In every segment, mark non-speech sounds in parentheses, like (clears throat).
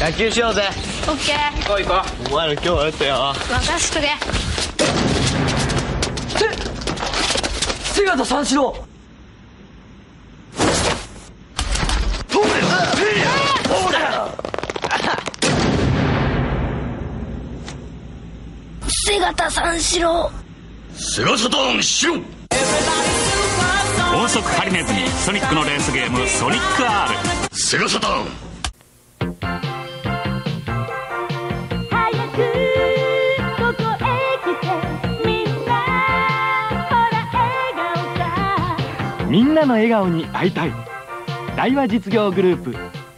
野球しようぜ。オッケー。行こう行こうお前ら今日はやったよ。任しとけ。瀬形三四郎。瀬形三四郎。セガサターンしろ高速ハリネズミソニックのレースゲーム「ソニック R」セガサターンみんなの笑顔に会いたい。大和実業グループ。ウルトラマンだ。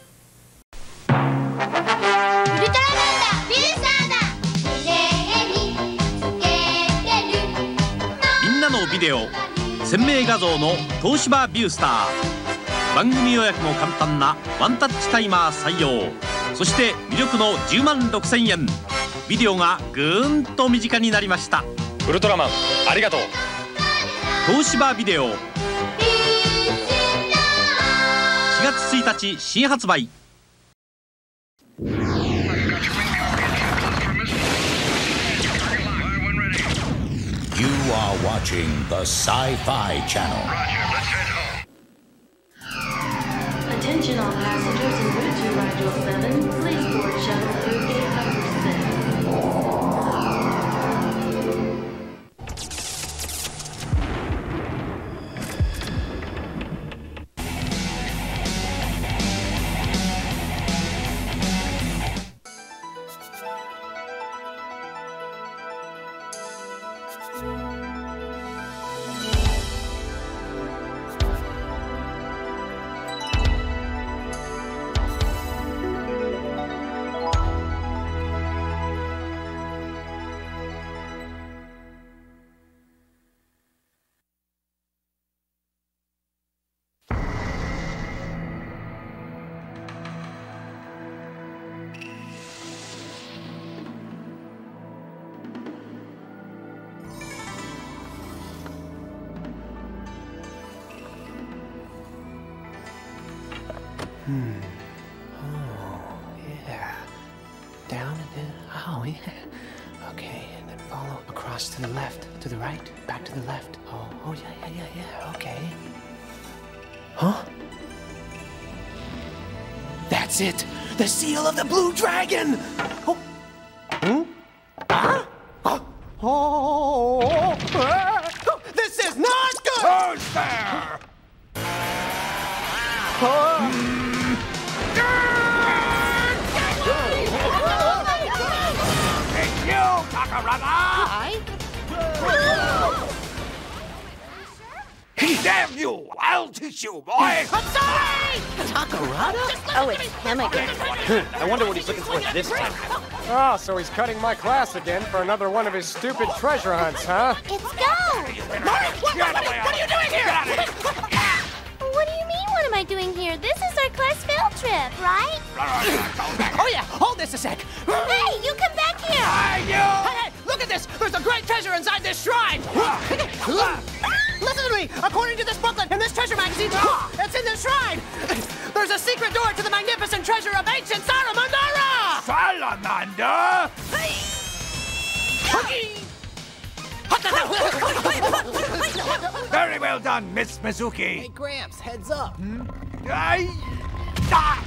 ビみんなのビデオ鮮明画像の東芝ビュースター。番組予約も簡単なワンタッチタイマー採用。そして魅力の10万6000円。ビデオがぐーんと身近になりました。ウルトラマンありがとう。東芝ビデオ。4月1日新発売 You are watching the Sci Fi Channel. Attention all passengers en route to Rigel 7, please dragon. Oh, so he's cutting my class again for another one of his stupid treasure hunts, huh? It's go! What, are you doing here? What do you mean, what am I doing here? This is our class field trip, right? Oh yeah, hold this a sec. Hey, you come back here! Hey, hey, look at this! There's a great treasure inside this shrine! Listen to me! According to this booklet in this treasure magazine, it's in the shrine! There's a secret door to the magnificent treasure of ancient Salamandara! Salamander? Very well done, Miss Mizuki. Hey, Gramps, heads up. I... Ah!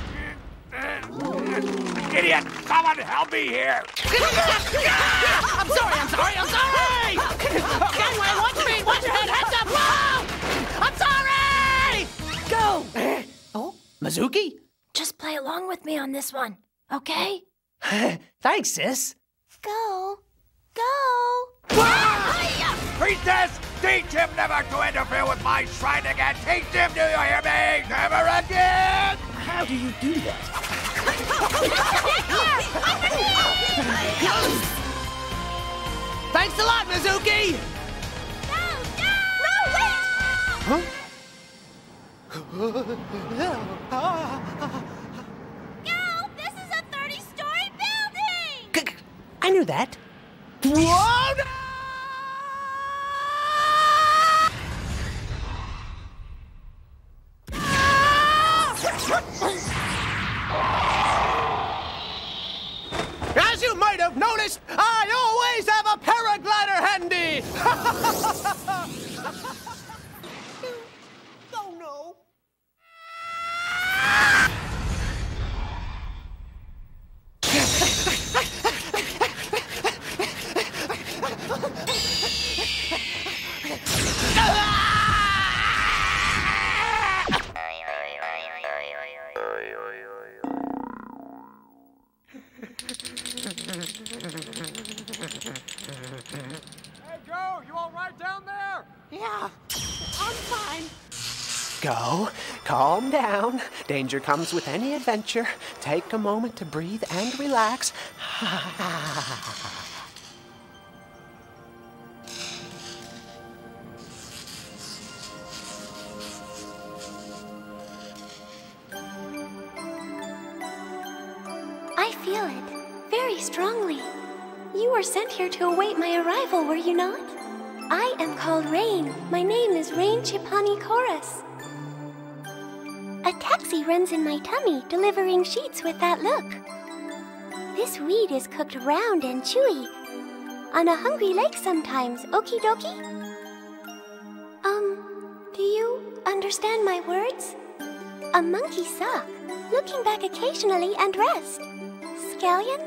Idiot! Someone help me here! I'm sorry, I'm sorry, I'm sorry! Gangway, watch me! Watch your head, heads up! Whoa! I'm sorry! Go! Oh, Mizuki? Just play along with me on this one, okay? (laughs) Thanks, sis. Go. Go. Priestess, teach him never to interfere with my shrine again! Teach him, do you hear me? Never again! How do you do that? Thanks a lot, Mizuki! No, no! No, wait! Huh? (laughs) Ah, ah, ah. I knew that. Whoa! No! As you might have noticed, I always have a paraglider handy! (laughs) I'm fine. Go, calm down. Danger comes with any adventure. Take a moment to breathe and relax. I feel it very strongly. You were sent here to await my arrival, were you not? I am called Rane. My name is Rane Chipani Chorus. A taxi runs in my tummy, delivering sheets with that look. This weed is cooked round and chewy. On a hungry lake sometimes, okie dokie? Um, do you understand my words? A monkey sock, looking back occasionally and rest. Scallion?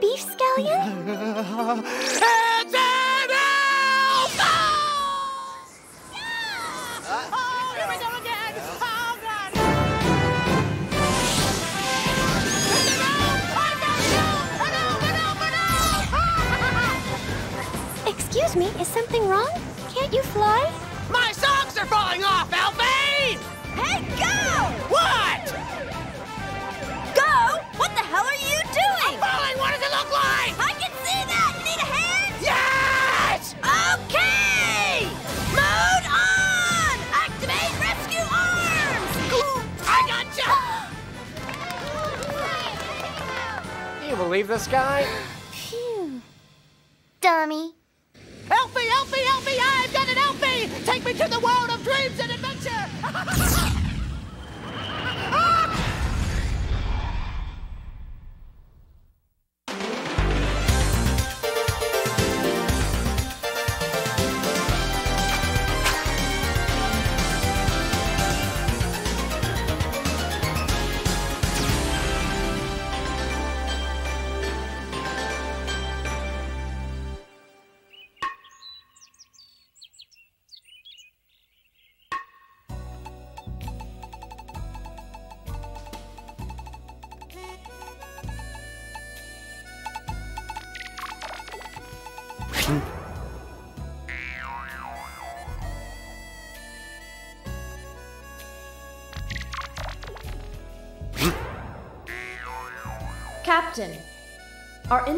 (laughs) Beef scallion? (laughs) Oh! Oh! Excuse me, is something wrong? Can't you fly? Believe this guy? Phew. Dummy. Elfie, Elfie, Elfie, I've got an Elfie! Take me to the world of dreams and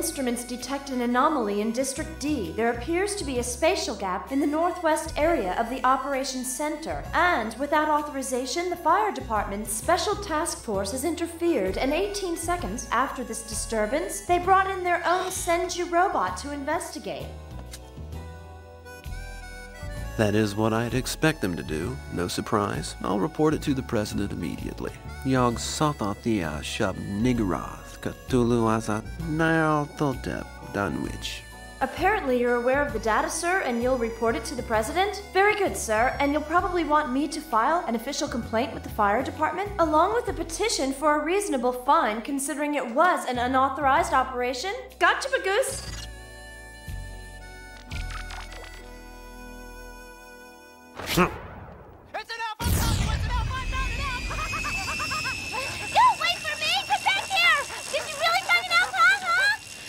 instruments detect an anomaly in District D. There appears to be a spatial gap in the northwest area of the operations center, and without authorization, the fire department's special task force has interfered. And 18 seconds after this disturbance, they brought in their own Senju robot to investigate. That is what I'd expect them to do. No surprise. I'll report it to the president immediately. Jag sathathia shab nigarath Cthulhu asat nail thotep Dunwich. Apparently, you're aware of the data, sir, and you'll report it to the president? Very good, sir. And you'll probably want me to file an official complaint with the fire department, along with a petition for a reasonable fine, considering it was an unauthorized operation. Gotcha, Bagoose!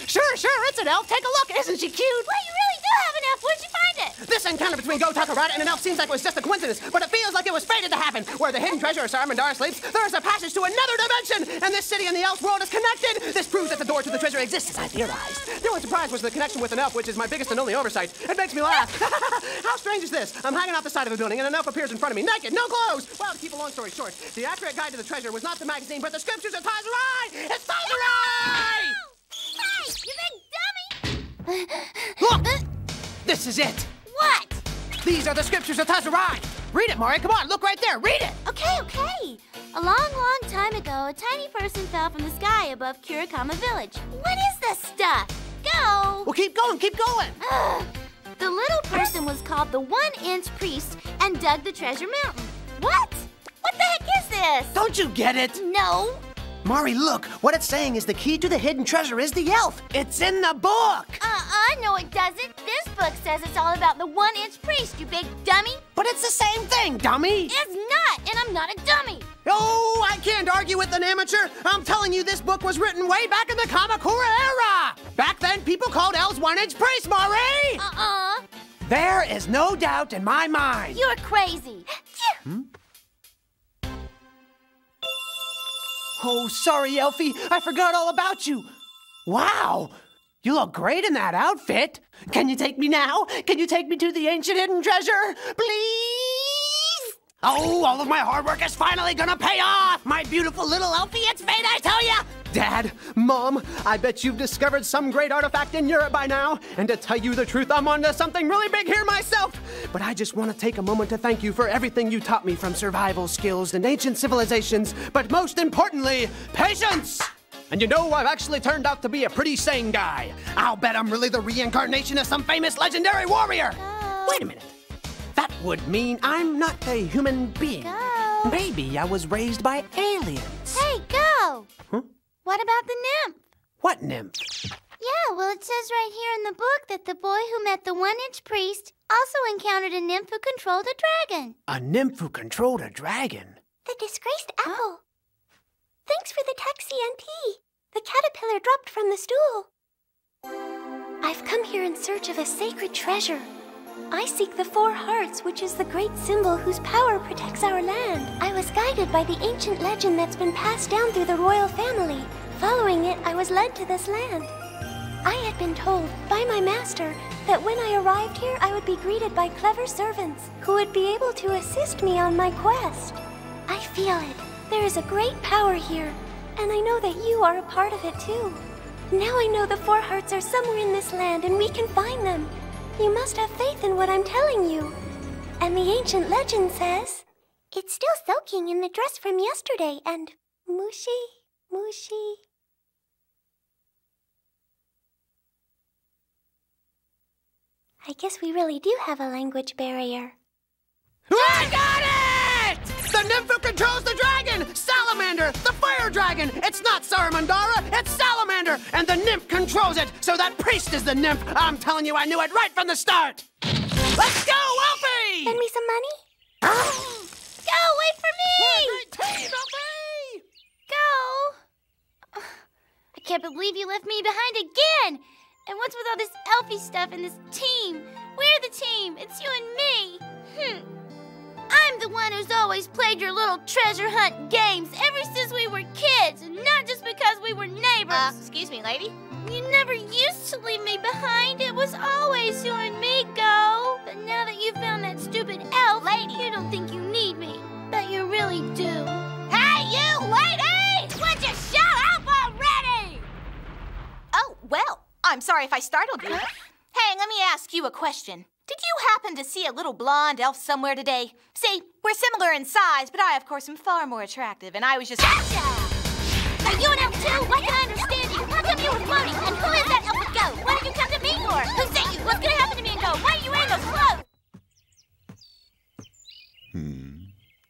Sure, sure, it's an elf. Take a look. Isn't she cute? Well, you really do have an elf. Where'd you? This encounter between Go Takarada and an elf seems like it was just a coincidence, but it feels like it was fated to happen. Where the hidden treasure of Saramandar sleeps, there is a passage to another dimension, and this city and the elf world is connected. This proves that the door to the treasure exists, as I theorized. The only surprise was the connection with an elf, which is my biggest and only oversight. It makes me laugh. (laughs) How strange is this? I'm hanging off the side of a building, and an elf appears in front of me, naked, no clothes. Well, to keep a long story short, the accurate guide to the treasure was not the magazine, but the scriptures of Tazarai. It's Tazarai! Hey, you big dummy! Look! This is it. What? These are the scriptures of Tazarai. Read it, Mari. Come on, look right there. Read it. Okay, okay. A long, long time ago, a tiny person fell from the sky above Kurikama village. What is this stuff? Go! Well, keep going, keep going. Ugh. The little person was called the One Inch Priest and dug the treasure mountain. What? What the heck is this? Don't you get it? No. Mari, look. What it's saying is the key to the hidden treasure is the elf. It's in the book. Uh-uh, no it doesn't. Book says it's all about the One Inch Priest, you big dummy. But it's the same thing, dummy. It's not, and I'm not a dummy. Oh, I can't argue with an amateur. I'm telling you, this book was written way back in the Kamakura era. Back then, people called elves one-inch priests, Mari. Uh-uh. There is no doubt in my mind. You're crazy. Hmm? Oh, sorry, Elfie. I forgot all about you. Wow. You look great in that outfit. Can you take me now? Can you take me to the ancient hidden treasure? Please? Oh, all of my hard work is finally gonna pay off! My beautiful little Elfie, it's fate, I tell ya! Dad, Mom, I bet you've discovered some great artifact in Europe by now. And to tell you the truth, I'm onto something really big here myself. But I just want to take a moment to thank you for everything you taught me from survival skills and ancient civilizations, but most importantly, patience! And you know, I've actually turned out to be a pretty sane guy. I'll bet I'm really the reincarnation of some famous legendary warrior. Wait a minute. That would mean I'm not a human being. Go. Maybe I was raised by aliens. Hey, go! Huh? What about the nymph? What nymph? Yeah, well, it says right here in the book that the boy who met the one inch priest also encountered a nymph who controlled a dragon. A nymph who controlled a dragon. The disgraced apple. Thanks for the taxi and tea. The caterpillar dropped from the stool. I've come here in search of a sacred treasure. I seek the Four Hearts, which is the great symbol whose power protects our land. I was guided by the ancient legend that's been passed down through the royal family. Following it, I was led to this land. I had been told by my master that when I arrived here, I would be greeted by clever servants who would be able to assist me on my quest. I feel it. There is a great power here, and I know that you are a part of it too. Now I know the Four Hearts are somewhere in this land and we can find them. You must have faith in what I'm telling you. And the ancient legend says it's still soaking in the dress from yesterday and mushy, mushy. I guess we really do have a language barrier. I got it! The nymph who controls the dragon! Salamander! The fire dragon! It's not Saramandara, it's Salamander! And the nymph controls it, so that priest is the nymph! I'm telling you, I knew it right from the start! Let's go, Elfie! Send me some money? (gasps) Go, wait for me! Elfie! Go! I can't believe you left me behind again! And what's with all this elfie stuff and this team? We're the team! It's you and me! Hmm. I'm the one who's always played your little treasure hunt games ever since we were kids, and not just because we were neighbors. Uh, excuse me, lady? You never used to leave me behind. It was always you and me, Go. But now that you found that stupid elf, lady, you don't think you need me. But you really do. Hey, you lady! Would you shut up already? Oh, well, I'm sorry if I startled you. Hey, let me ask you a question. Did you happen to see a little blonde elf somewhere today? See, we're similar in size, but I, of course, am far more attractive, and I was just. Gotcha! Are you an elf too? Why can't I understand you? How come you were floating? And who is that elf with Go? What did you come to me for? Who sent you? What's gonna happen to me and Go? Why are you wearing those clothes? Hmm.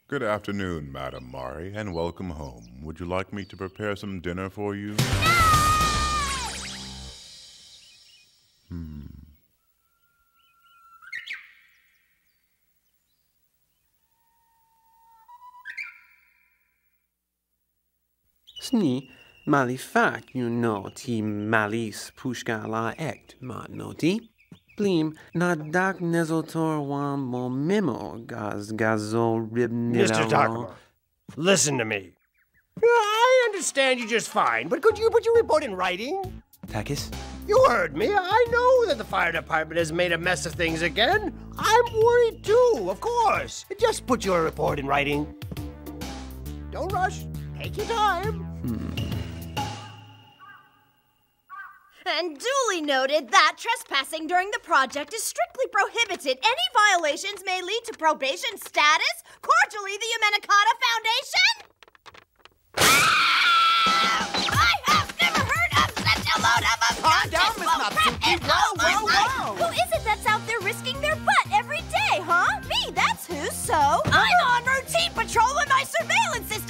Good afternoon, Madam Mari, and welcome home. Would you like me to prepare some dinner for you? Hmm. Sni, malifac, you know, ti malis pushka la ect, ma noti. Blim, na dak nezotor wan mo memo gaz gazo rib Mr. Takuma, listen to me. I understand you just fine, but could you put your report in writing? Takis? You heard me. I know that the fire department has made a mess of things again. I'm worried too, of course. Just put your report in writing. Don't rush. Take your time. And duly noted that trespassing during the project is strictly prohibited. Any violations may lead to probation status. Cordially, the Umenokata Foundation. Ah! I have never heard of such a load of Calm down, Miss it! Whoa, oh, whoa, whoa! Who is it that's out there risking their butt every day, huh? Me, that's who, so... Uh-huh. I'm on routine patrol when my surveillance system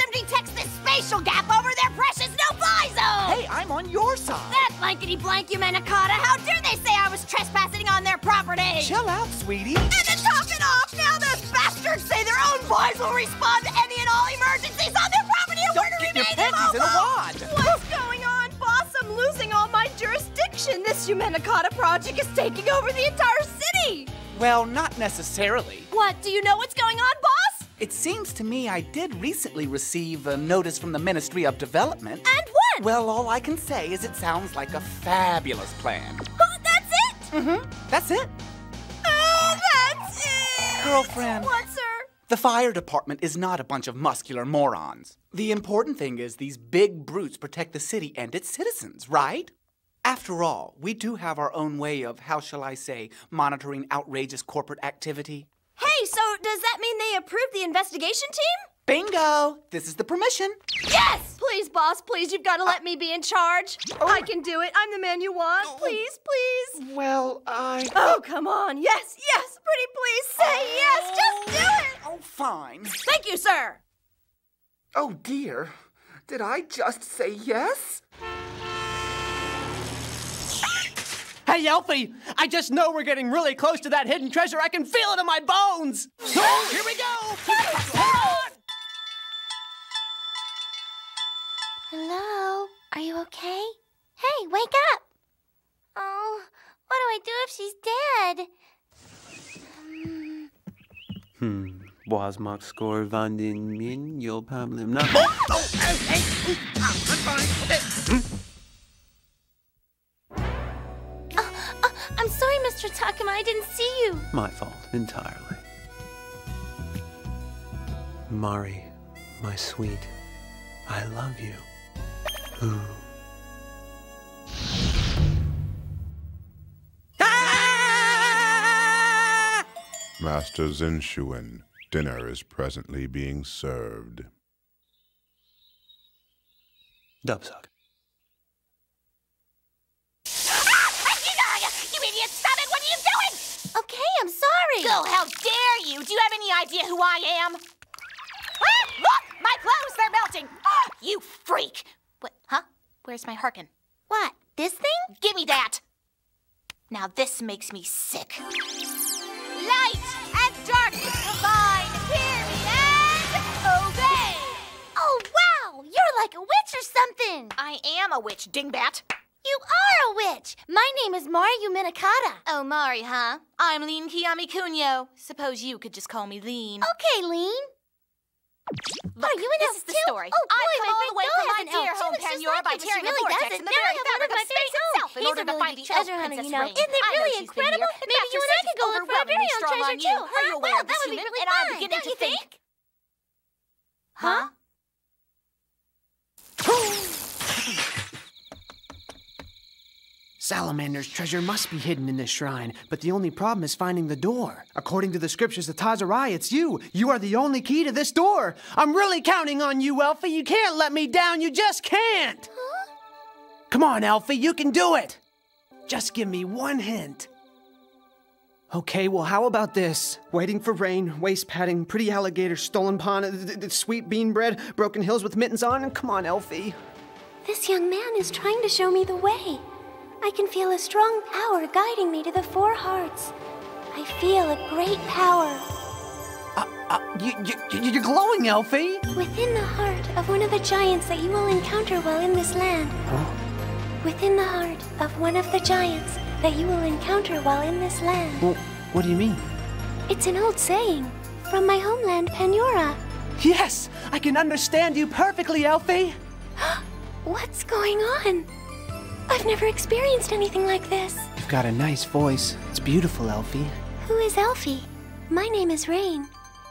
spatial gap over their precious no-fly zone! Hey, I'm on your side. That blankety blank Yumenakata, how dare they say I was trespassing on their property? Chill out, sweetie. And to top it off, now those bastards say their own boys will respond to any and all emergencies on their property or Don't we're to get your remain panties in a wad. What's going on, boss? I'm losing all my jurisdiction. This Humanicata project is taking over the entire city. Well, not necessarily. What? Do you know what's going on, boss? It seems to me I did recently receive a notice from the Ministry of Development. And what? Well, all I can say is it sounds like a fabulous plan. Oh, that's it? Mm-hmm. That's it. Oh, that's it. Girlfriend. What, sir? The fire department is not a bunch of muscular morons. The important thing is these big brutes protect the city and its citizens, right? After all, we do have our own way of, how shall I say, monitoring outrageous corporate activity. Hey, so does that mean they approved the investigation team? Bingo! This is the permission. Yes! Please, boss, please, you've got to let me be in charge. Oh. I can do it. I'm the man you want. Oh. Please, please. Well, I. Oh, come on. Yes, yes, pretty please say yes. Just do oh. it. Oh, fine. Thank you, sir. Oh, dear. Did I just say yes? Hey, Elfie! I just know we're getting really close to that hidden treasure. I can feel it in my bones! Oh, here we go! Hello? Are you okay? Hey, wake up! Oh, what do I do if she's dead? Hmm. Wasmak score van den min, you'll problem not. Oh, I'm sorry, Mr. Takuma. I didn't see you. My fault, entirely. Mari, my sweet, I love you. Ooh. Master Zinshuin, dinner is presently being served. Dubsuck. You idiot! Stop it! What are you doing? Okay, I'm Go! How dare you! Do you have any idea who I am? Ah, look! My clothes, they're melting! Ah, you freak! What? Huh? Where's my Harkin? What? This thing? Give me that! Now this makes me sick. Light and darkness combine! Hear me and obey! Oh, wow! You're like a witch or something. I am a witch, dingbat. You are a witch. My name is Mario Minikata. Oh, Mari, huh? I'm Lean Kiami Kunyo. Suppose you could just call me Lean. Okay, Lean. Look, are you an this elf is the too? story. Oh, boy, I've come all the way from my an dear elf. She home looks just Panura by him, but she tearing really the vortex doesn't. in the very fabric of space itself in order to find the treasure hunter, you know. Isn't it really she's been here. incredible? Maybe you and I could go look for our very own treasure too, Are you aware Well, of that this would be human? really And I'm fun, beginning don't to think? Huh? (gasps) (laughs) Salamander's treasure must be hidden in this shrine, but the only problem is finding the door. According to the scriptures of Tazarai, it's you. You are the only key to this door. I'm really counting on you, Elfie. You can't let me down. You just can't. Come on, Elfie. You can do it. Just give me one hint. Okay, well, how about this? Waiting for rain, waist padding, pretty alligator, stolen pond, uh, sweet bean bread, broken hills with mittens on, and come on, Elfie. This young man is trying to show me the way. I can feel a strong power guiding me to the Four Hearts. I feel a great power. Uh, you, you, you're glowing, Elfie. Within the heart of one of the giants that you will encounter while in this land. Within the heart of one of the giants that you will encounter while in this land. Well, what do you mean? It's an old saying from my homeland, Panura. Yes, I can understand you perfectly, Elfie. (gasps) What's going on? I've never experienced anything like this. You've got a nice voice. It's beautiful, Elfie. Who is Elfie? My name is Rane.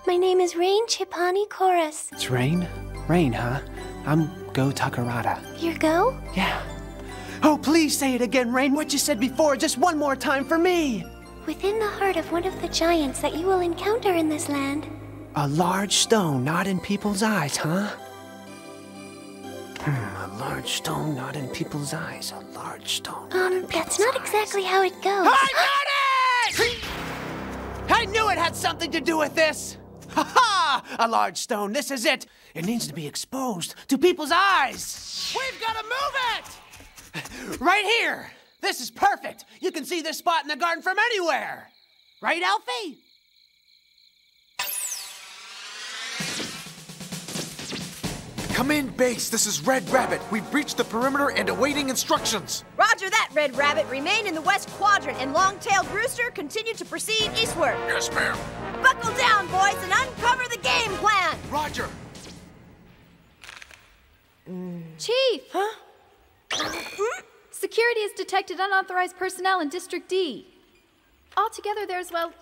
My name is Rane Chipani Chorus. It's Rane? Rane, huh? I'm Go Takarada. Your go? Yeah. Oh, please say it again, Rane, what you said before, just one more time for me. Within the heart of one of the giants that you will encounter in this land. A large stone not in people's eyes, huh? Hmm, a large stone not in people's eyes. A large stone. Um, that's not exactly how it goes. I got it! I knew it had something to do with this. Ha ha! A large stone. This is it. It needs to be exposed to people's eyes. We've got to move it! Right here. This is perfect. You can see this spot in the garden from anywhere. Right, Alfie? Come in, base. This is Red Rabbit. We've breached the perimeter and awaiting instructions. Roger that, Red Rabbit. Remain in the west quadrant, and Long-tailed Rooster continue to proceed eastward. Yes, ma'am. Buckle down, boys, and uncover the game plan. Roger. Chief! Huh? Hmm? Security has detected unauthorized personnel in District D. Altogether, there's, well,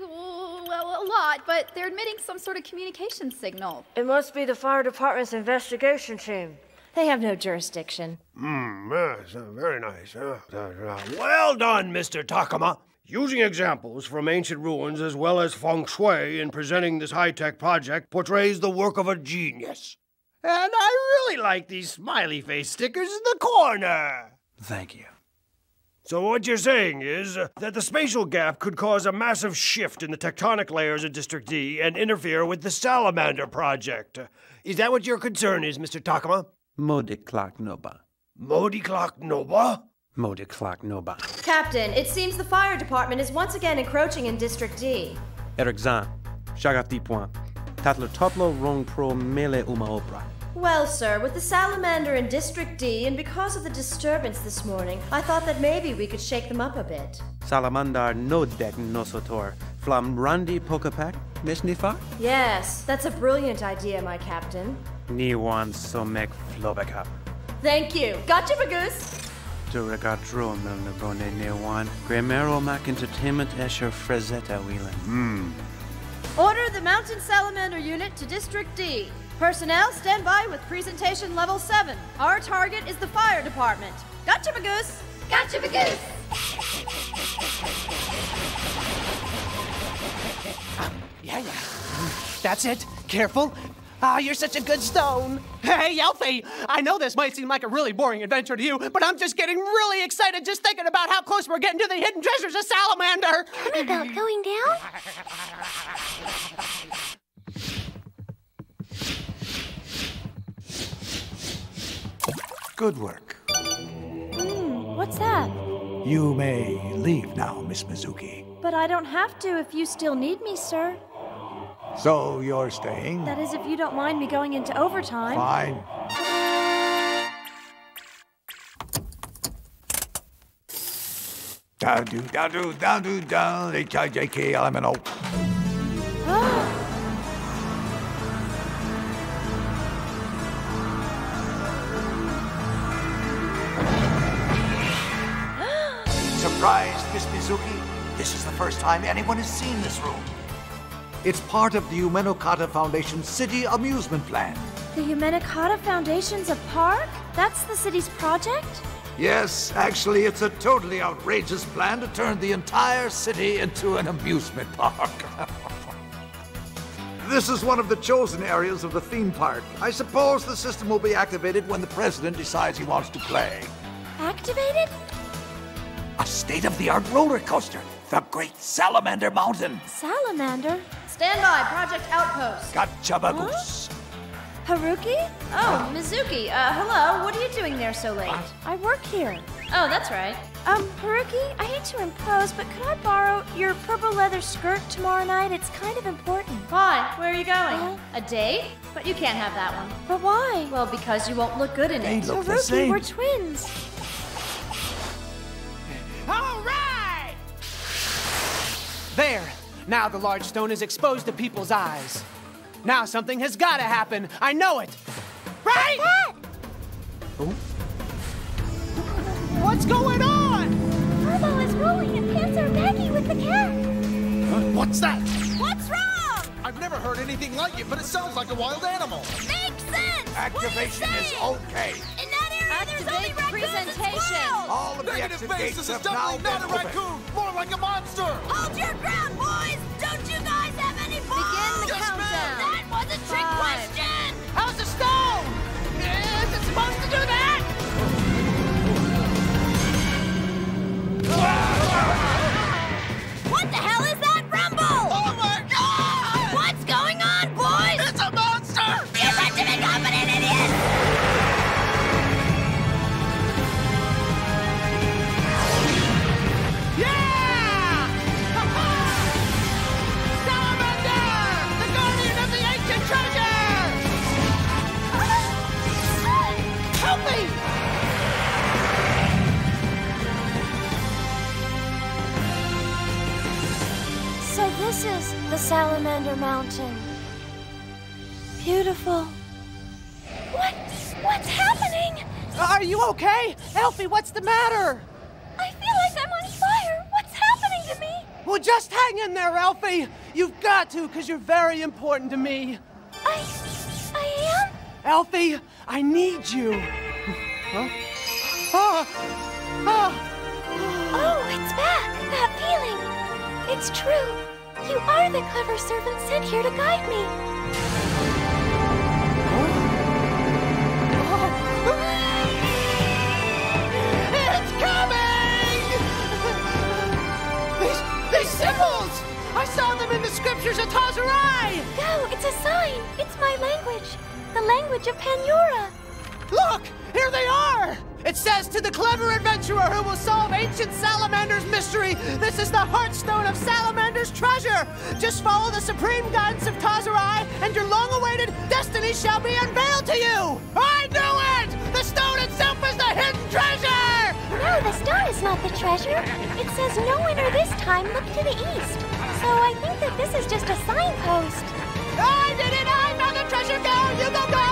well, a lot, but they're emitting some sort of communication signal. It must be the fire department's investigation team. They have no jurisdiction. Hmm, yes, uh, very nice. Uh, well done, Mr. Takama. Using examples from ancient ruins as well as feng shui in presenting this high tech project portrays the work of a genius. And I really like these smiley face stickers in the corner. Thank you. So, what you're saying is uh, that the spatial gap could cause a massive shift in the tectonic layers of District D and interfere with the Salamander project. Uh, Is that what your concern is, Mr. Takama? Modiklak Noba. Modi Modiklak Noba? Modi Modiklak Noba. Captain, it seems the fire department is once again encroaching in District D. Erikzan. Shagati point. Tatler toplo rong pro mele uma opera. Well, sir, with the salamander in District D, and because of the disturbance this morning, I thought that maybe we could shake them up a bit. Salamandar no dek nosotor. Flam randi pokapak nisnifak. Yes, that's a brilliant idea, my captain. Niwan somek flobekap. Thank you. Gotcha, Bagoose. Duregatro milnabone newan. Grimero mak entertainment esher frezeta wheelan. Hmm. Order the Mountain Salamander Unit to District D. Personnel, stand by with presentation level 7. Our target is the fire department. Gotcha, Bagoose. Gotcha, Bagoose. Yeah, yeah. That's it. Careful. Ah, you're such a good stone. Hey, Elfie, I know this might seem like a really boring adventure to you, but I'm just getting really excited just thinking about how close we're getting to the hidden treasures of Salamander. What about going down? Good work. Hmm, what's that? You may leave now, Miss Mizuki. But I don't have to if you still need me, sir. So you're staying? That is, if you don't mind me going into overtime. Fine. Down, do, down, do, down, do, down, H-I-J-K, L-M-N-O. (gasps) Surprised, Miss Mizuki? This is the first time anyone has seen this room. It's part of the Umenokata Foundation's city amusement plan. The Umenokata Foundation's a park? That's the city's project? Yes, actually, it's a totally outrageous plan to turn the entire city into an amusement park. (laughs) this is one of the chosen areas of the theme park. I suppose the system will be activated when the president decides he wants to play. Activated? A state of the art roller coaster, the Great Salamander Mountain. Salamander? Stand by, Project Outpost. Gotcha, Bagoose. Haruki? Oh, Mizuki. Uh, hello. What are you doing there so late? I work here. Oh, that's right. Um, Haruki, I hate to impose, but could I borrow your purple leather skirt tomorrow night? It's kind of important. Why? Where are you going? a date? But you can't have that one. But why? Well, because you won't look good in They it. look the Haruki, same. we're twins. Now the large stone is exposed to people's eyes. Now something has got to happen. I know it. Right? Oh. What's going on? Turbo is rolling and pants are baggy with the cat. What's that? What's wrong? I've never heard anything like it, but it sounds like a wild animal. Makes sense. Activation is okay. In that there's only Activate raccoons presentation. and squirrels. All of the Negative exit base, gates this is have now definitely not been a opened. raccoon, more like a monster! Hold your ground, boys. Don't you guys have any balls? Begin the Yes, countdown. That was a trick Five. question. How's the stone? Is it supposed to do that? Ah! The Salamander Mountain. Beautiful. What? What's happening? Are you okay? Elfie, what's the matter? I feel like I'm on fire. What's happening to me? Well, just hang in there, Elfie. You've got to, because you're very important to me. I. I am? Elfie, I need you. Huh? Ah! Ah! Oh, it's back. That feeling. It's true. You are the clever servant sent here to guide me. It's coming! these, these symbols! I saw them in the scriptures of Tazarai! Go, it's a sign. It's my language. The language of Panura. Look! Here they are! It says to the clever adventurer who will solve ancient Salamander's mystery, this is the heartstone of Salamander's treasure! Just follow the supreme guidance of Tazarai, and your long-awaited destiny shall be unveiled to you! I knew it! The stone itself is the hidden treasure! No, the stone is not the treasure. It says no enter this time, look to the east. So I think that this is just a signpost. I did it! I know the treasure! Go! You go, go!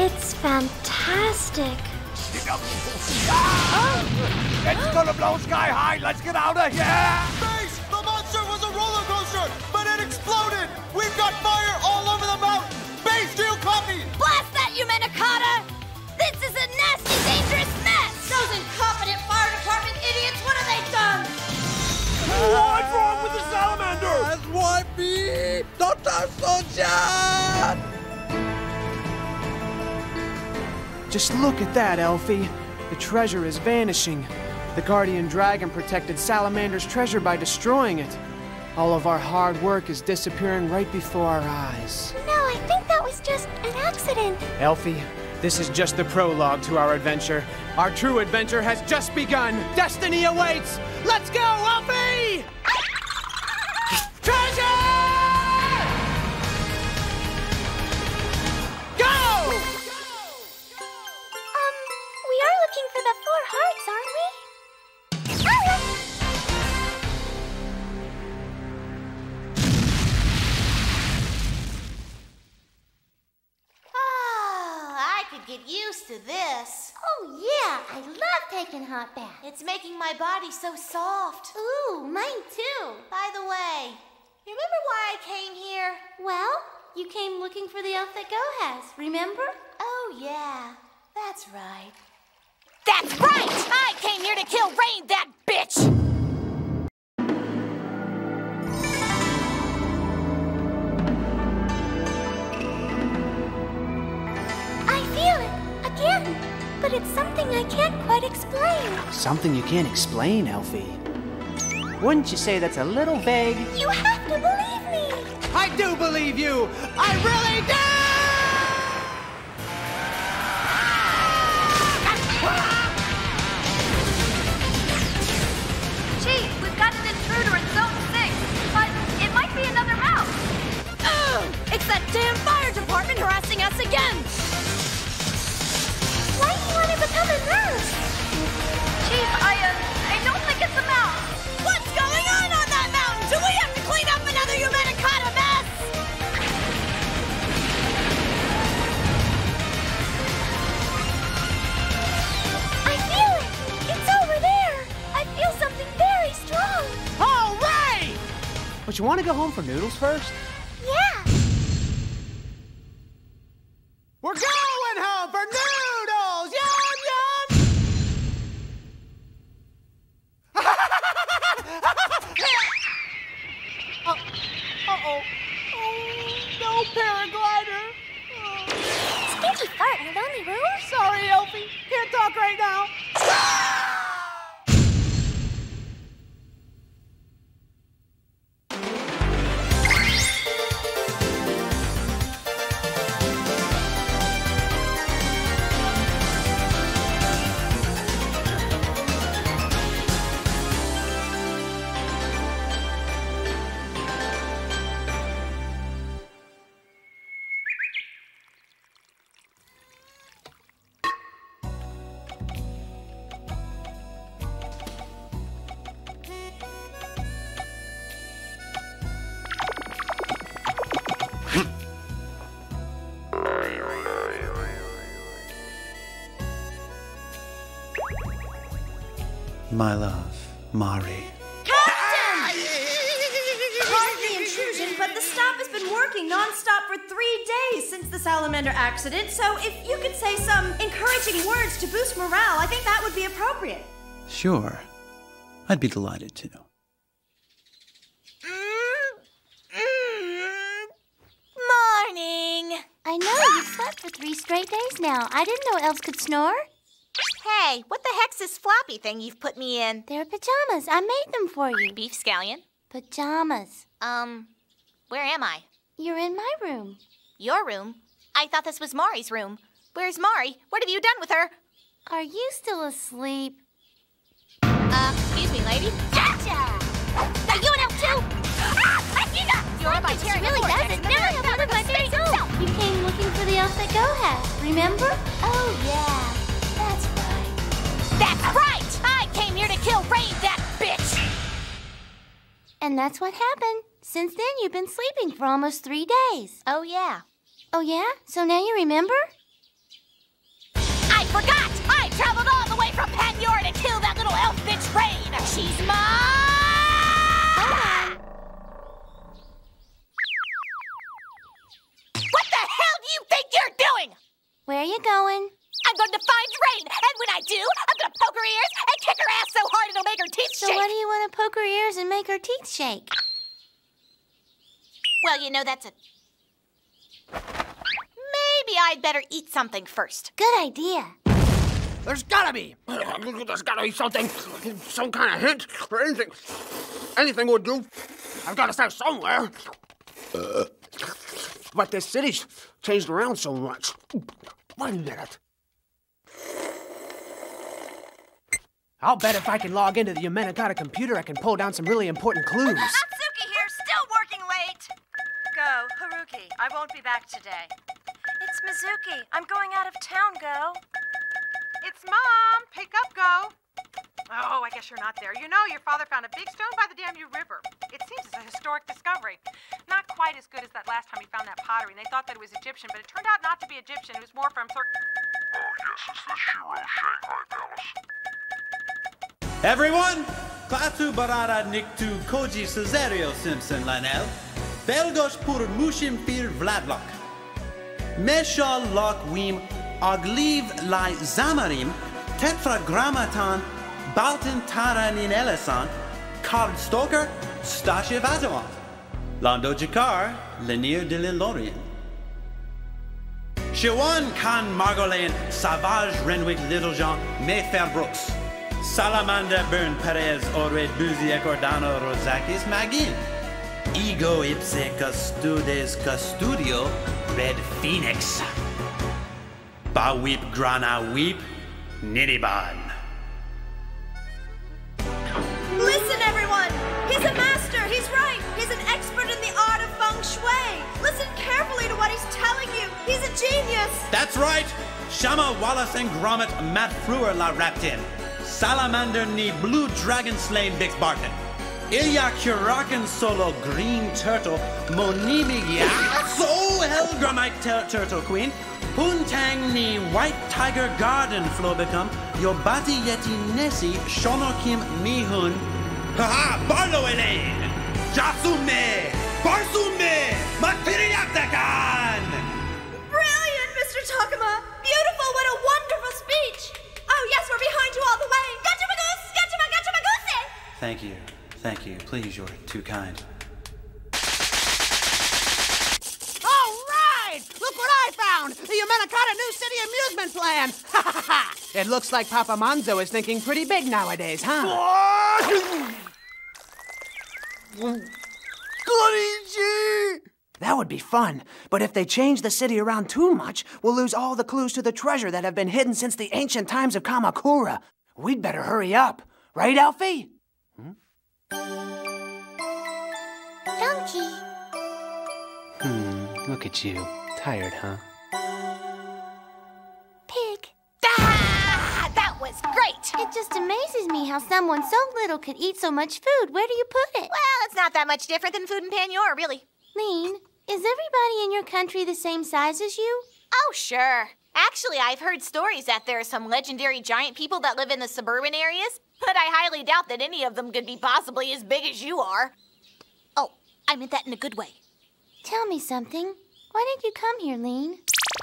It's fantastic. It's gonna blow sky high. Let's get out of here. Base! The monster was a roller coaster, but it exploded! We've got fire all over the mountain! Base, do you copy? Blast that, you Menacata! This is a nasty, dangerous mess! Those incompetent fire department idiots, what have they done? What's wrong with the salamander? That's why me! Dr. Sojan! Just look at that, Elfie. The treasure is vanishing. The guardian dragon protected Salamander's treasure by destroying it. All of our hard work is disappearing right before our eyes. No, I think that was just an accident. Elfie, this is just the prologue to our adventure. Our true adventure has just begun. Destiny awaits. Let's go, Elfie! Oh, yeah, I love taking hot baths. It's making my body so soft. Ooh, mine too. By the way, you remember why I came here? Well, you came looking for the elf that Go has, remember? Oh, yeah, that's right. That's right! I came here to kill Rane, that bitch! Something I can't quite explain. Something you can't explain, Elfie. Wouldn't you say that's a little vague? You have to believe me. I do believe you! I really do! Chief, we've got an intruder in Zone 6, but it might be another mouse. Ugh! (gasps) It's that damn fire department harassing us again! Come in this! Chief, I, uh, I don't think it's a mouse! What's going on on that mountain? Do we have to clean up another Humanicata mess? I feel it! It's over there! I feel something very strong! All right! But you want to go home for noodles first? My love, Mari. Captain! Pardon the intrusion, but the staff has been working nonstop for three days since the salamander accident, so if you could say some encouraging words to boost morale, I think that would be appropriate. Sure. I'd be delighted to. Morning. I know you've slept for three straight days now. I didn't know elves could snore. Hey, what the heck's this floppy thing you've put me in? They're pajamas. I made them for you. Beef scallion? Pajamas. Um, where am I? You're in my room. Your room? I thought this was Mari's room. Where's Mari? What have you done with her? Are you still asleep? Uh, excuse me, lady. Gotcha! Are you an elf too? Ah! You're a She really does it. Now I have one of my face home. You came looking for the elf that Go has. Remember? Oh, yeah. Right. I came here to kill Rane, that bitch! And that's what happened. Since then, you've been sleeping for almost three days. Oh, yeah. Oh, yeah? So now you remember? I forgot! I traveled all the way from Panyor to kill that little elf bitch Rane! She's mine! What the hell do you think you're doing? Where are you going? I'm going to find Rane, and when I do, I'm going to poke her ears and kick her ass so hard it'll make her teeth So shake. So why do you want to poke her ears and make her teeth shake? Well, you know, that's a. Maybe I'd better eat something first. Good idea. There's gotta be. (coughs) There's gotta be something. Some kind of hint or anything. Anything would do. I've gotta start somewhere. Uh, but this city's changed around so much. Wait a minute. I'll bet if I can log into the Umenokata computer, I can pull down some really important clues. Natsuki here, still working late. Go, Haruki. I won't be back today. It's Mizuki. I'm going out of town, Go. It's Mom. Pick up, Go. Oh, I guess you're not there. You know, your father found a big stone by the Damu River. It seems it's a historic discovery. Not quite as good as that last time he found that pottery, and they thought that it was Egyptian, but it turned out not to be Egyptian. It was more from. Thir- Oh, yes, it's the Shiro Shanghai Palace. Everyone, Patu Barara Niktu Koji Cesario Simpson Lanel, Belgos Pur Mushim Fir Vladlok, Meshal Lok Wim Agliv Lai Zamarim, Tetragrammaton Baltin Taranin Elesan, Card Stoker, Stashev Atawan, Lando Jakar, Lanier de Lorien. Shawan Khan Margolin, Savage Renwick Littlejean, Mayfair Brooks, Salamander Byrne Perez, Ored Buziek Ordano Rosakis Magin, Ego Ipse Custudes Custudio, Red Phoenix, Bawip Grana Weep, Niniban. Listen, everyone! He's a master! He's right! He's an expert in the art of feng shui! Listen carefully to what he's telling you! He's a genius! That's right! Shama Wallace and Gromit Matt Frewer la Raptin. Salamander ni Blue Dragon Slain Bix Barton. Ilya Kurakin Solo Green Turtle Monimi So Helgramite tur- Turtle Queen. Puntang ni White Tiger Garden Flow become Yobati Yeti Nessie Shonokim Mihun. Haha! Barlow Elaine! Jasume! Barsume! Matiriaktakan! Brilliant, Mr. Takuma! Beautiful, what a wonderful speech! Oh, yes, we're behind you all the way! Gotcha, Magoose! Gotcha, gotcha, Magoose! Thank you. Thank you. Please, you're too kind. All right! Look what I found! The Umenokata New City Amusement Plan! (laughs) Ha ha ha! It looks like Papa Manzo is thinking pretty big nowadays, huh? That would be fun, but if they change the city around too much, we'll lose all the clues to the treasure that have been hidden since the ancient times of Kamakura. We'd better hurry up. Right, Alfie? Hmm? Donkey. Hmm, look at you. Tired, huh? Pig. Ah, that was great. It just amazes me how someone so little could eat so much food. Where do you put it? Well, it's not that much different than food in Panyor, really. Lean, is everybody in your country the same size as you? Oh, sure. Actually, I've heard stories that there are some legendary giant people that live in the suburban areas, but I highly doubt that any of them could be possibly as big as you are. Oh, I meant that in a good way. Tell me something. Why did you come here, Lean?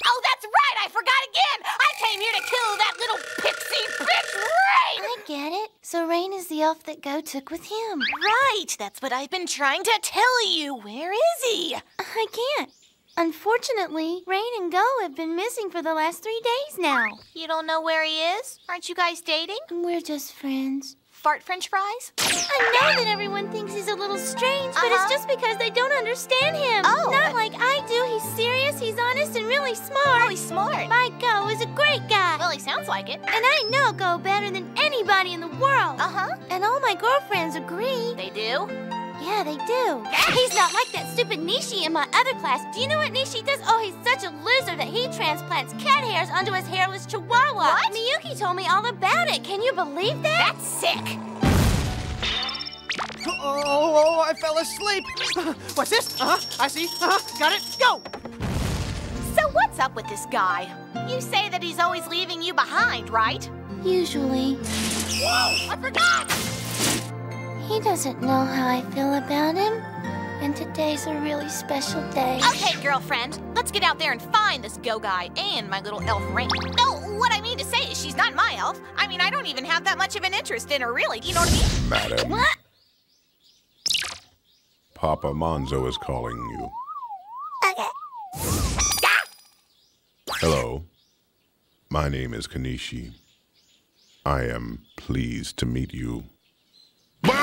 Oh, that's right! I forgot again! I came here to kill that little pixie bitch Rane! I get it. So Rane is the elf that Go took with him. Right! That's what I've been trying to tell you. Where is he? I can't. Unfortunately, Rane and Go have been missing for the last three days now. You don't know where he is? Aren't you guys dating? We're just friends. Fart french fries? I know that everyone thinks he's a little strange, but Uh-huh. it's just because they don't understand him. Oh, Not uh- like I do. He's serious, he's honest, and really smart. Oh, he's smart. My Go is a great guy. Well, he sounds like it. And I know Go better than anybody in the world. Uh-huh. And all my girlfriends agree. They do? Yeah, they do. (laughs) He's not like that stupid Nishi in my other class. Do you know what Nishi does? Oh, he's such a loser that he transplants cat hairs onto his hairless chihuahua. What? Miyuki told me all about it. Can you believe that? That's sick. Oh, oh, I fell asleep. (laughs) What's this? Uh huh. I see. Uh huh. Got it. Go. So what's up with this guy? You say that he's always leaving you behind, right? Usually. Whoa! I forgot! He doesn't know how I feel about him. And today's a really special day. Okay, girlfriend, let's get out there and find this go guy and my little elf ring. No, what I mean to say is she's not my elf. I mean, I don't even have that much of an interest in her, really. You know what I mean? Madam, What? Papa Monzo is calling you. Okay. Hello. My name is Kanishi. I am pleased to meet you. Yo,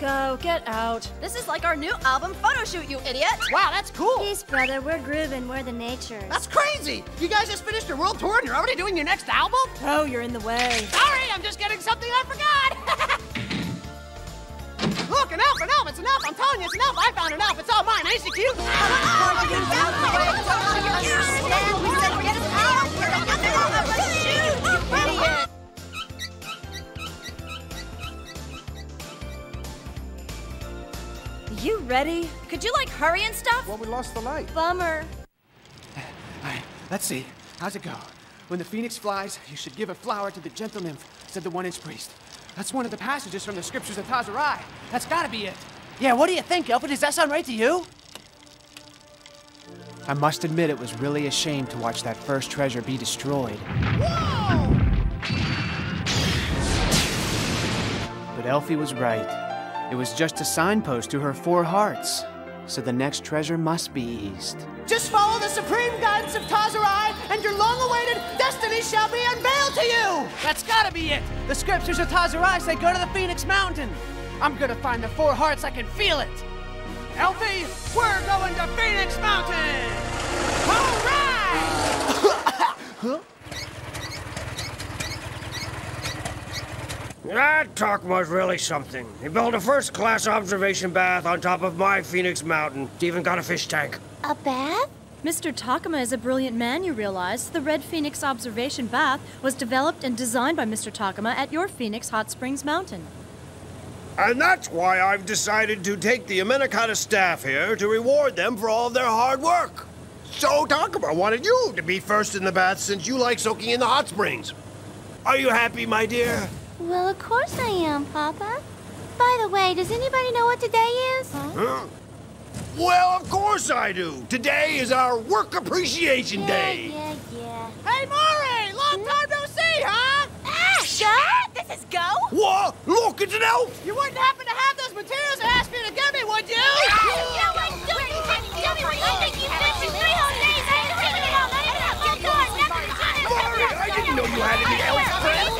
Go, get out. This is like our new album photo shoot, you idiot. Wow, that's cool. Peace, brother. We're grooving. We're the nature. That's crazy. You guys just finished your world tour and you're already doing your next album? Oh, you're in the way. Sorry, I'm just getting something I forgot. (laughs) Look, an elf, it's elf. I'm telling you, it's elf. I found an elf. It's all mine. Ain't she cute? You ready? Could you like hurry and stuff? Well, we lost the light. Bummer. All right, let's see. How's it go? When the phoenix flies, you should give a flower to the gentle nymph, said the one-inch priest. That's one of the passages from the scriptures of Tazarai. That's gotta be it. Yeah, what do you think, Elfin? Does that sound right to you? I must admit it was really a shame to watch that first treasure be destroyed. But Elfie was right. It was just a signpost to her four hearts. So the next treasure must be east. Just follow the supreme guidance of Tazarai, and your long-awaited destiny shall be unveiled to you! That's gotta be it! The scriptures of Tazarai say go to the Phoenix Mountain. I'm gonna find the four hearts, I can feel it. Elfie, we're going to Phoenix Mountain! All right! huh? (laughs) That Takuma's really something. He built a first-class observation bath on top of my Phoenix Mountain. He even got a fish tank. A bath? Mr. Takuma is a brilliant man, you realize. The Red Phoenix Observation Bath was developed and designed by Mr. Takuma at your Phoenix Hot Springs Mountain. And that's why I've decided to take the Umenokata staff here to reward them for all of their hard work. So Takuma wanted you to be first in the bath since you like soaking in the hot springs. Are you happy, my dear? Well, of course I am, Papa. By the way, does anybody know what today is? Huh? Well, of course I do. Today is our Work Appreciation Day. Yeah, yeah. Hey, Mari! Long time no see, huh? Ah, shut! This is Go. What? Look, it's an elf! You wouldn't happen to have those materials I asked you to give me, would you? Yeah, like, don't you tell me where you think you've been three whole days. I ain't seen it all. None of that. Your car, nothing. Mari, I didn't know you had any elf friends.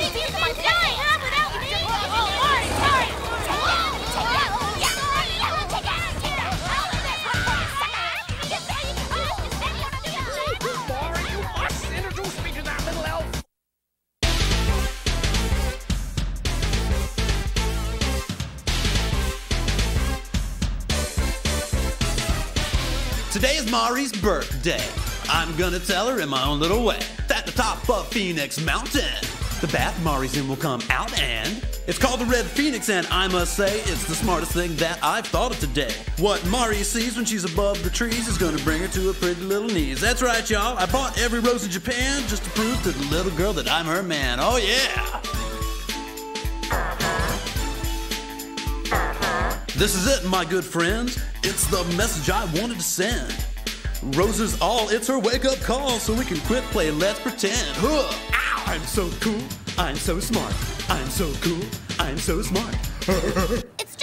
Today is Mari's birthday. I'm gonna tell her in my own little way. At the top of Phoenix Mountain, the bath Mari's in will come out and it's called the Red Phoenix, and I must say it's the smartest thing that I've thought of today. What Mari sees when she's above the trees is gonna bring her to her pretty little knees. That's right, y'all. I bought every rose in Japan just to prove to the little girl that I'm her man. Oh yeah. This is it, my good friends. It's the message I wanted to send. Roses all, it's her wake up call, so we can quit playing Let's Pretend. Huh. I'm so cool. I'm so smart. I'm so cool. I'm so smart. (laughs) It's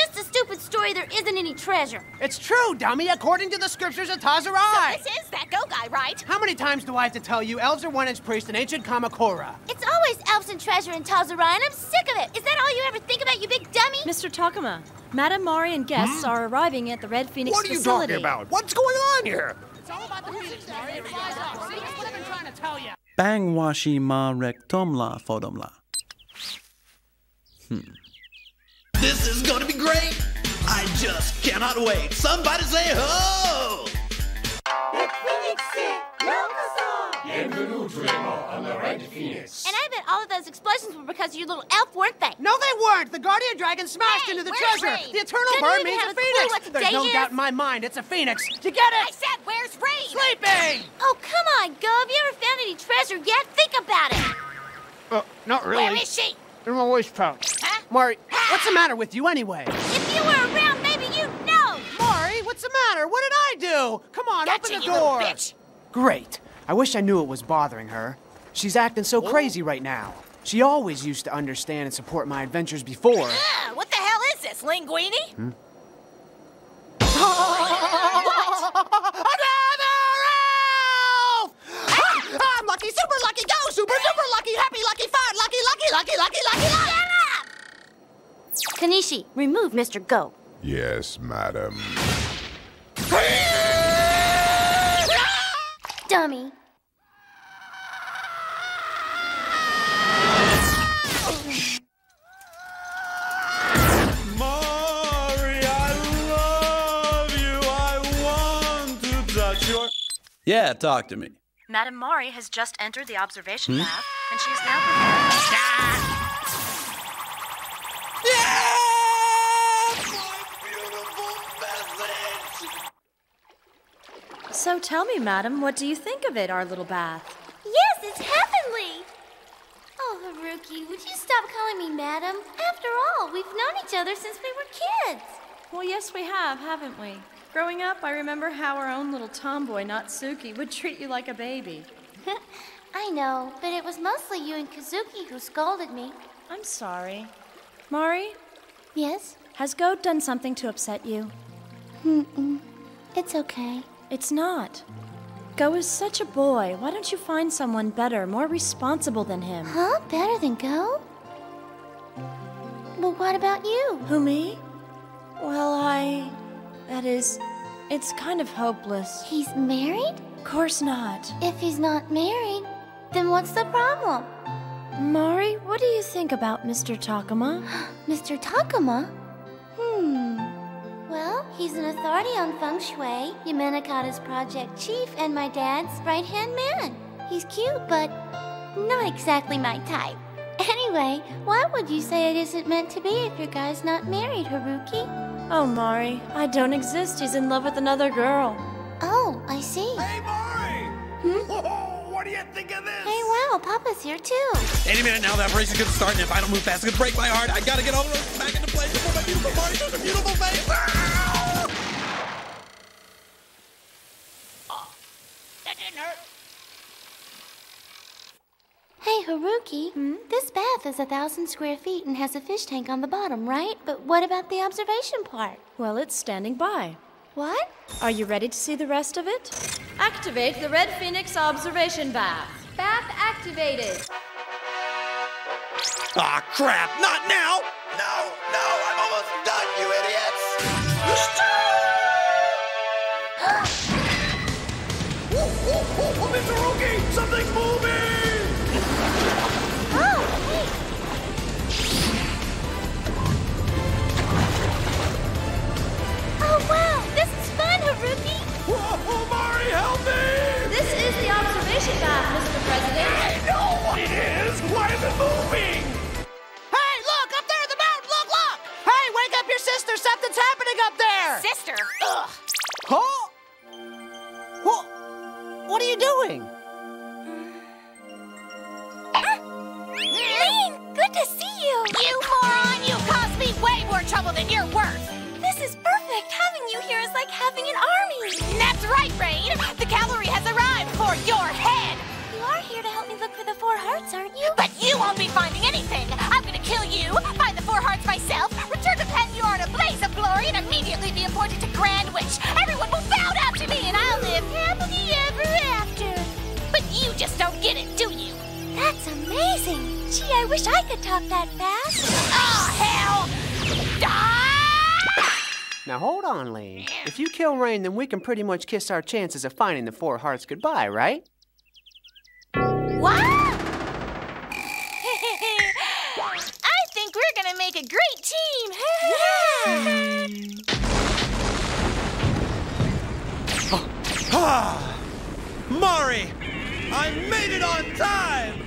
story. There isn't any treasure. It's true, dummy, according to the scriptures of Tazarai. So this is that Go guy, right? How many times do I have to tell you elves are one-inch priests in ancient Kamakura? It's always elves and treasure in Tazarai, and I'm sick of it. Is that all you ever think about, you big dummy? Mr. Takuma, Madame Mari and guests are arriving at the Red Phoenix What are you facility. talking about? What's going on here? It's all about the Phoenix, Mari. It flies off. See, that's what I've been trying to tell you. Bang washi ma rectomla fodomla. Hmm. This is gonna be great. I just cannot wait. Somebody say ho! Bienvenue tous les morts. I'm the Red Phoenix. And I bet all of those explosions were because of your little elf, weren't they? No, they weren't. The guardian dragon smashed Hey, into the treasure. Rane? The eternal Couldn't bird you even means have a a clue phoenix. what the There's day no is? doubt in my mind it's a phoenix. Did you get it? I said, where's Rane? Sleeping. Oh, come on, Go. Have you ever found any treasure yet? Think about it. Uh, not really. Where is she? In my waist pouch. Huh? Mari, what's the matter with you anyway? What's the matter? What did I do? Come on, Gotcha, open the you door. bitch. Great. I wish I knew it was bothering her. She's acting so crazy right now. She always used to understand and support my adventures before. Ah, what the hell is this, Linguini? (laughs) Another elf! I'm lucky, super lucky, go, super duper lucky, happy, lucky, fun, lucky, lucky, lucky, lucky, lucky, lucky. Kanishi, remove Mr. Go. Yes, madam. (laughs) Dummy. Mari, I love you. I want to touch your. Yeah, talk to me. Madame Mari has just entered the observation Hmm? bath, and she is now prepared. (laughs) So tell me, madam, what do you think of it, our little bath? Yes, it's heavenly. Oh, Haruki, would you stop calling me madam? After all, we've known each other since we were kids. Well, yes, we have, haven't we? Growing up, I remember how our own little tomboy, Natsuki, would treat you like a baby. (laughs) I know, but it was mostly you and Kazuki who scolded me. I'm sorry. Mari, Yes? has Go done something to upset you? Mm-mm. It's okay. It's not. Go is such a boy. Why don't you find someone better, more responsible than him? Huh? Better than Go? Well, what about you? Who, me? Well, I. That is. It's kind of hopeless. He's married? Course not. If he's not married, then what's the problem? Mari, what do you think about Mr. Takuma? (gasps) Mr. Takuma? Well, he's an authority on feng shui, Umenokata's project chief, and my dad's right hand man. He's cute, but not exactly my type. Anyway, why would you say it isn't meant to be if your guy's not married, Haruki? Oh, Mari, I don't exist. He's in love with another girl. Oh, I see. Hey, Mari! Hmm? Whoa, what do you think of this? Hey, wow, Papa's here too. Any minute now, the operation's gonna start, and if I don't move fast, it's gonna break my heart. I gotta get all of those back into place before my beautiful Marty does a beautiful face. Ah! That didn't hurt. Hey, Haruki, this bath is a thousand square feet and has a fish tank on the bottom, right? But what about the observation part? Well, it's standing by. What? Are you ready to see the rest of it? Activate the Red Phoenix observation bath. Bath activated. Ah, crap! Not now! No, no, I'm almost done, you idiots! Oh, wow! This is fun, Haruki! Whoa, Mari, help me! This is the observation bath, Mr. President. I know what it is! Why is it moving? Hey, look! Up there in the mountain! Look, look! Hey, wake up your sister! Something's happening up there! Sister? Ugh. Huh? What? What are you doing? Rane, good to see you! You moron! You caused me way more trouble than you're worth! This is perfect! Having you here is like having an army! That's right, Rane! The cavalry has arrived for your head! You are here to help me look for the four hearts, aren't you? But you won't be finding anything! I'm gonna kill you, find the four hearts myself, return to Penyor in a blaze of glory, and immediately be appointed to Grand Witch! Everyone will bow down to me, and I'll live happily ever after! But you just don't get it, do you? That's amazing! Gee, I wish I could talk that fast. Oh, hell! Now hold on, Lane. If you kill Rane, then we can pretty much kiss our chances of finding the Four Hearts goodbye, right? What? (laughs) I think we're gonna make a great team! yeah! (laughs) Ah! Mari! I made it on time!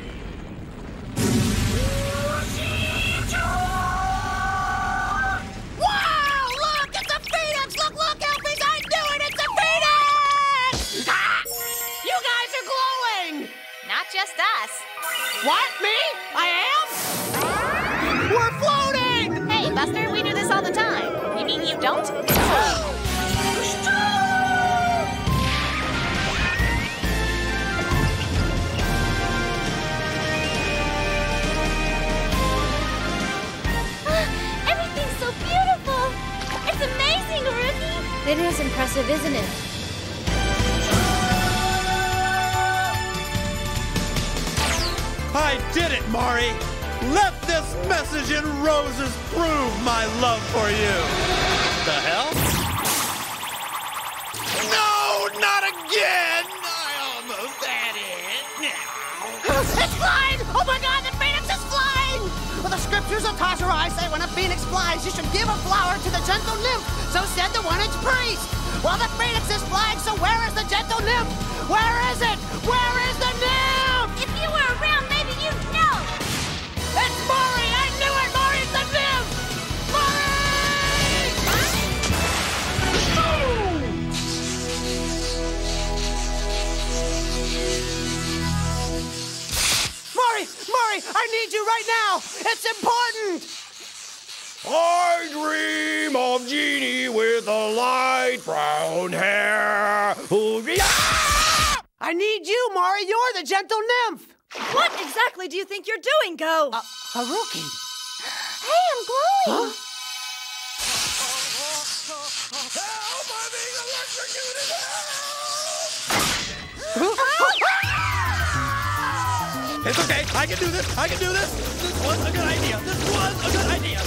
Just us. What? Me? I am? We're floating! Hey, Buster, we do this all the time. You mean you don't? (gasps) Everything's so beautiful! It's amazing, Haruki! It is impressive, isn't it? I did it, Mari! Let this message in roses prove my love for you! The hell? No, not again! I almost had it. Now. (laughs) It's flying! Oh my god, the phoenix is flying! Well, the scriptures of Tasharai say when a phoenix flies, you should give a flower to the gentle nymph. So said the one-inch priest. Well, the phoenix is flying, so where is the gentle nymph? Where is it? Where is the Mari! Mari! I need you right now! It's important! I dream of Jeannie with the light brown hair. Who I need you, Mari! You're the gentle nymph! What exactly do you think you're doing, Go? Uh, Haruki! Hey, I'm glowing! (laughs) It's okay. I can do this. I can do this. This was a good idea. This was a good idea.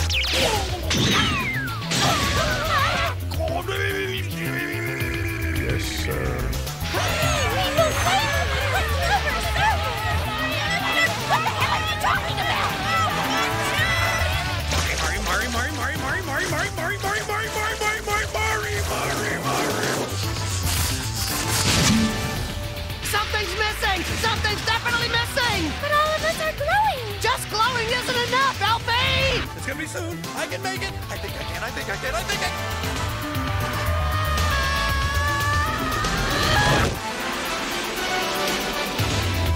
Yes, sir. What the hell are you to be soon. I can make it. I think I can. I think I can. I think I can.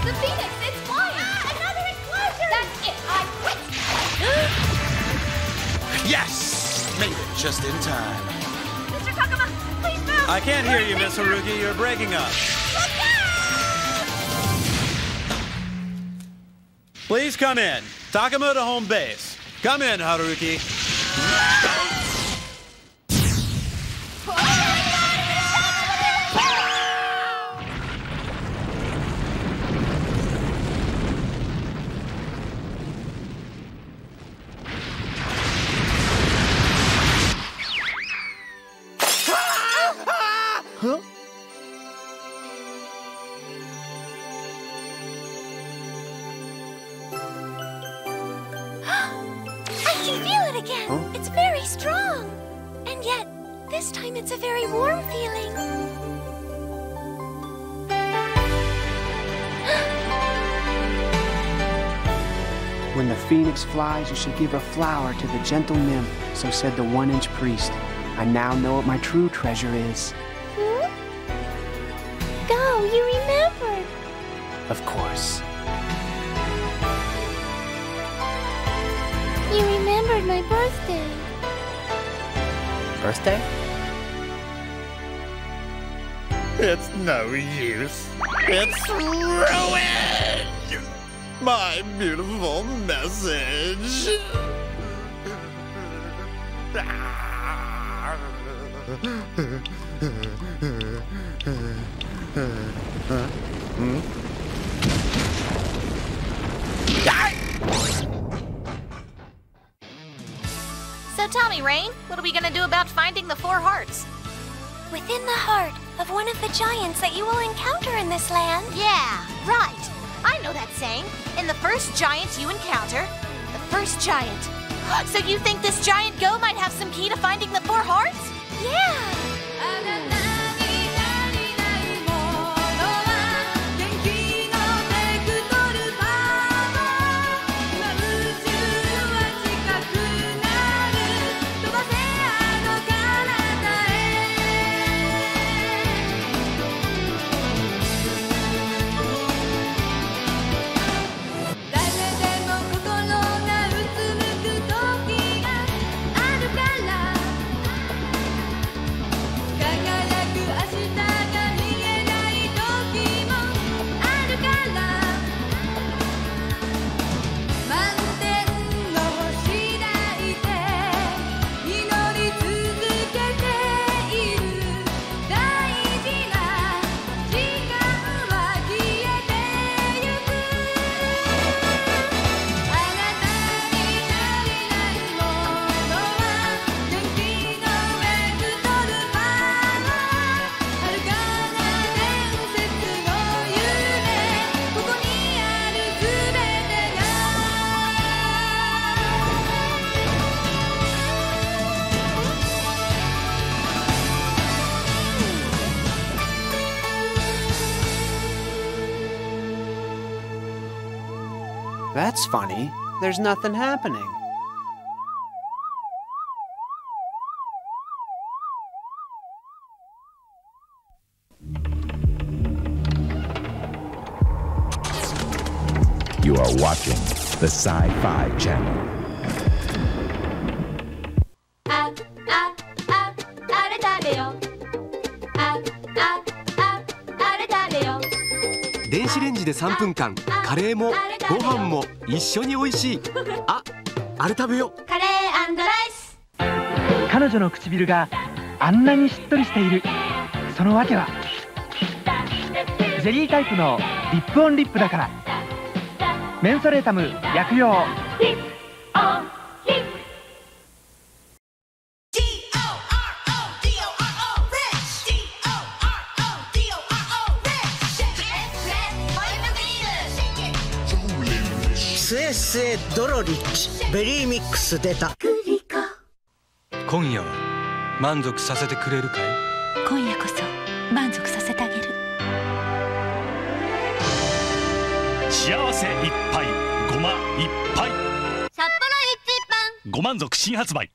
The Phoenix, it's flying! Ah, another explosion! That's it, I quit! (gasps) yes! Made it just in time. Mr. Takuma, please move! I can't hear you, Miss Haruki. You're breaking up. Look out! Please come in. Takuma home base. Come in, Haruki. Flies, you should give a flower to the gentle nymph, so said the one inch priest. I now know what my true treasure is. Hmm? Go, you remembered. Of course. You remembered my birthday. Birthday? It's no use. It's ruined! My beautiful message. So tell me, Rane, what are we gonna do about finding the four hearts? Within the heart of one of the giants that you will encounter in this land. Yeah, right. I know that saying. In the first giant you encounter, the first giant. (gasps) So you think this giant go might have some key to finding the four hearts? Yeah. That's funny. There's nothing happening. You are watching the Sci Fi Channel. 3分間カレーもご飯も一緒に美味しい。ああれ食べよう。カレーライス。彼女の唇があんなにしっとりしている。その訳はジェリータイプのリップオンリップだから。メンソレータム薬用。スドロリッチベリーミックス出た。今夜は満足させてくれるかい？今夜こそ満足させてあげる。幸せいっぱいごまいっぱい。札幌一番。ご満足新発売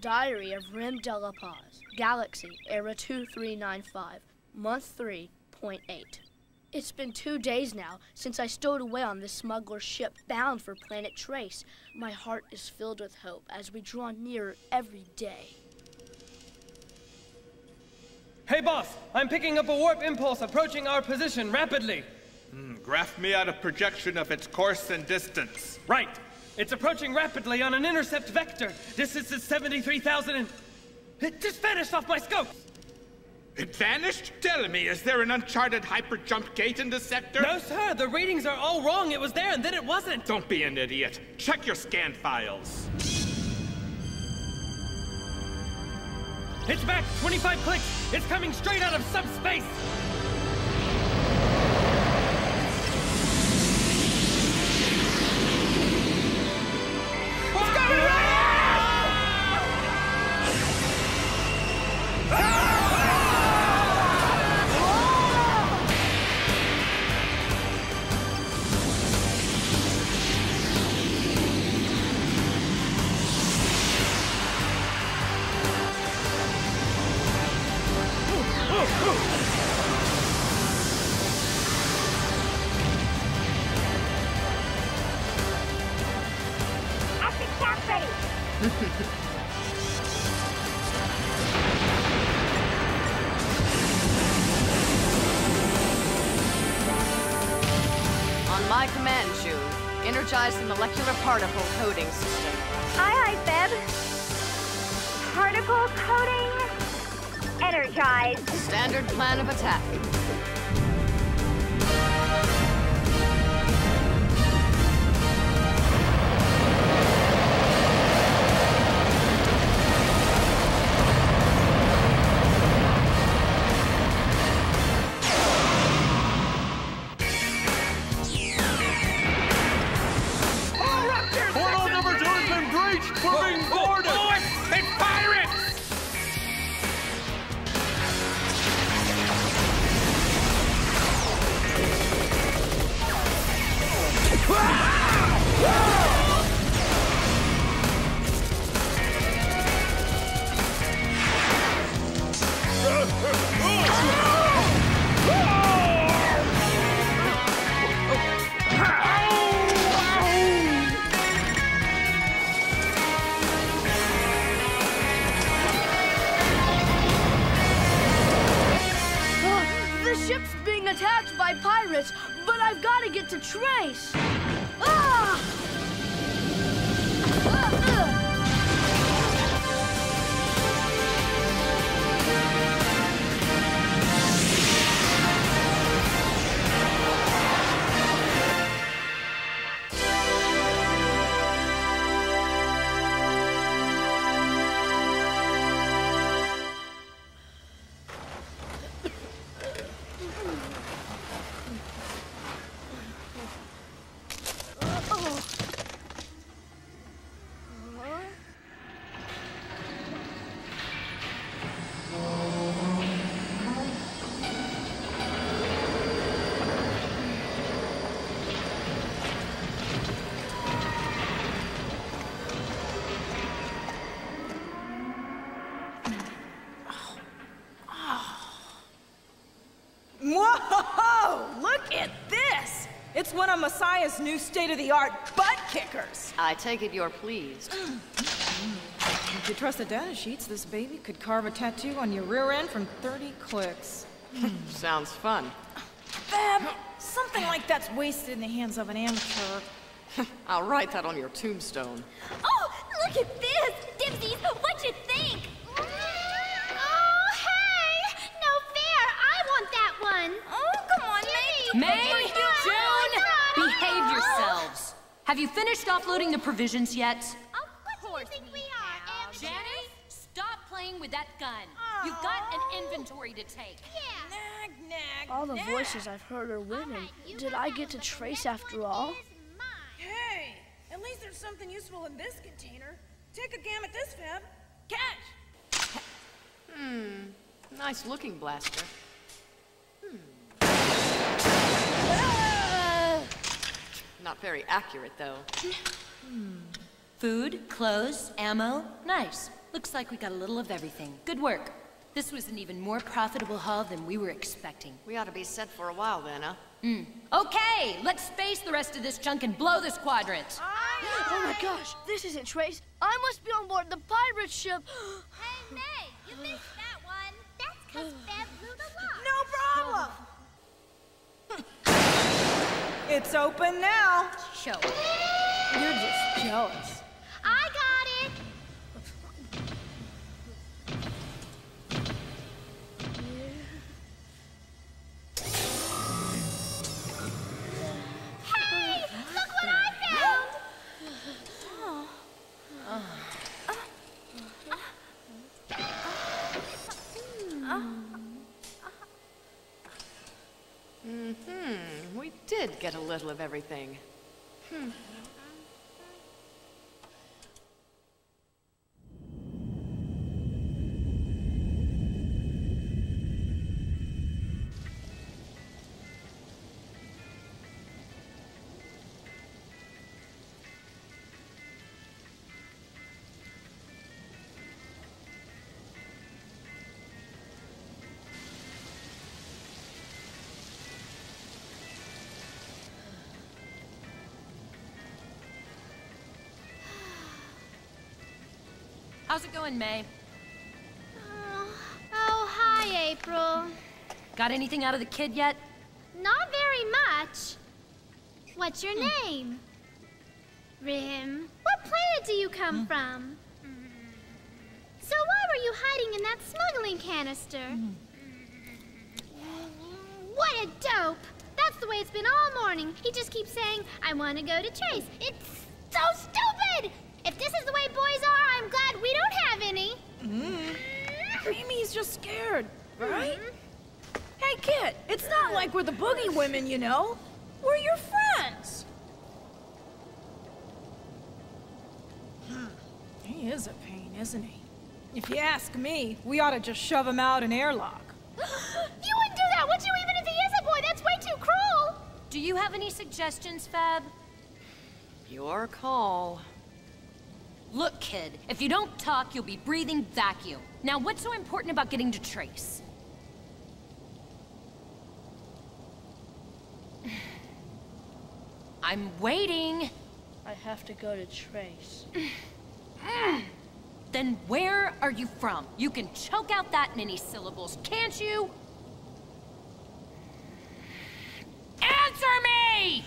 Diary of Rim de la Paz, Galaxy, Era 2395, Month 3.8. It's been two days now since I stowed away on this smuggler's ship bound for Planet Trace. My heart is filled with hope as we draw nearer every day. Hey, boss! I'm picking up a warp impulse approaching our position rapidly. Mm, graph me out a projection of its course and distance. Right. It's approaching rapidly on an intercept vector. Distance is 73,000 and... It just vanished off my scope! It vanished? Tell me, is there an uncharted hyper jump gate in the sector? No, sir. The readings are all wrong. It was there and then it wasn't. Don't be an idiot. Check your scan files. It's back! 25 clicks! It's coming straight out of subspace! Of new state-of-the-art butt kickers. I take it you're pleased. If (gasps) you trust the data sheets, this baby could carve a tattoo on your rear end from 30 clicks. (laughs) Sounds fun. Fab, something like that's wasted in the hands of an amateur. (laughs) I'll write that on your tombstone. Oh, look at this! Dipsies, what you think? Oh, hey! No fair! I want that one! Oh, come on, May! May, June, behave Oh. yourselves. Have you finished offloading the provisions yet? Of course we are, Jenny, stop playing with that gun. You've got an inventory to take. Yeah. Nag, nag, All the nag. voices I've heard are women. Did I get to Trace after all? Hey, at least there's something useful in this container. Take a gam at this, Fab. Catch! Hmm. Nice looking blaster. Not very accurate, though. Hmm. Food, clothes, ammo, nice. Looks like we got a little of everything. Good work. This was an even more profitable haul than we were expecting. We ought to be set for a while then, huh? Hmm. Okay, let's space the rest of this junk and blow this quadrant. (gasps) Oh my gosh, this isn't Trace. I must be on board the pirate ship. (gasps) hey, May, you missed that one. That's because Bev blew the lock. No problem. (laughs) it's open now. Show. You're just jealous. Did get a little of everything. Hmm. Going, May? Oh, oh, hi, April. Got anything out of the kid yet? Not very much. What's your hmm. name? Rim. What planet do you come hmm. from? So why were you hiding in that smuggling canister? Hmm. What a dope! That's the way it's been all morning. He just keeps saying, I want to go to Trace. It's so stupid! If this is the way boys are, I'm glad we don't have any. Mm. Mimi's just scared, right? Hey, kid, it's not like we're the boogie women, you know. We're your friends. Hmm. He is a pain, isn't he? If you ask me, we ought to just shove him out an airlock. (gasps) you wouldn't do that, would you? Even if he is a boy, that's way too cruel. Do you have any suggestions, Fab? Your call. Look, kid, if you don't talk, you'll be breathing vacuum. Now, what's so important about getting to Trace? (sighs) I'm waiting. I have to go to Trace. (sighs) Then where are you from? You can choke out that many syllables, can't you? Answer me!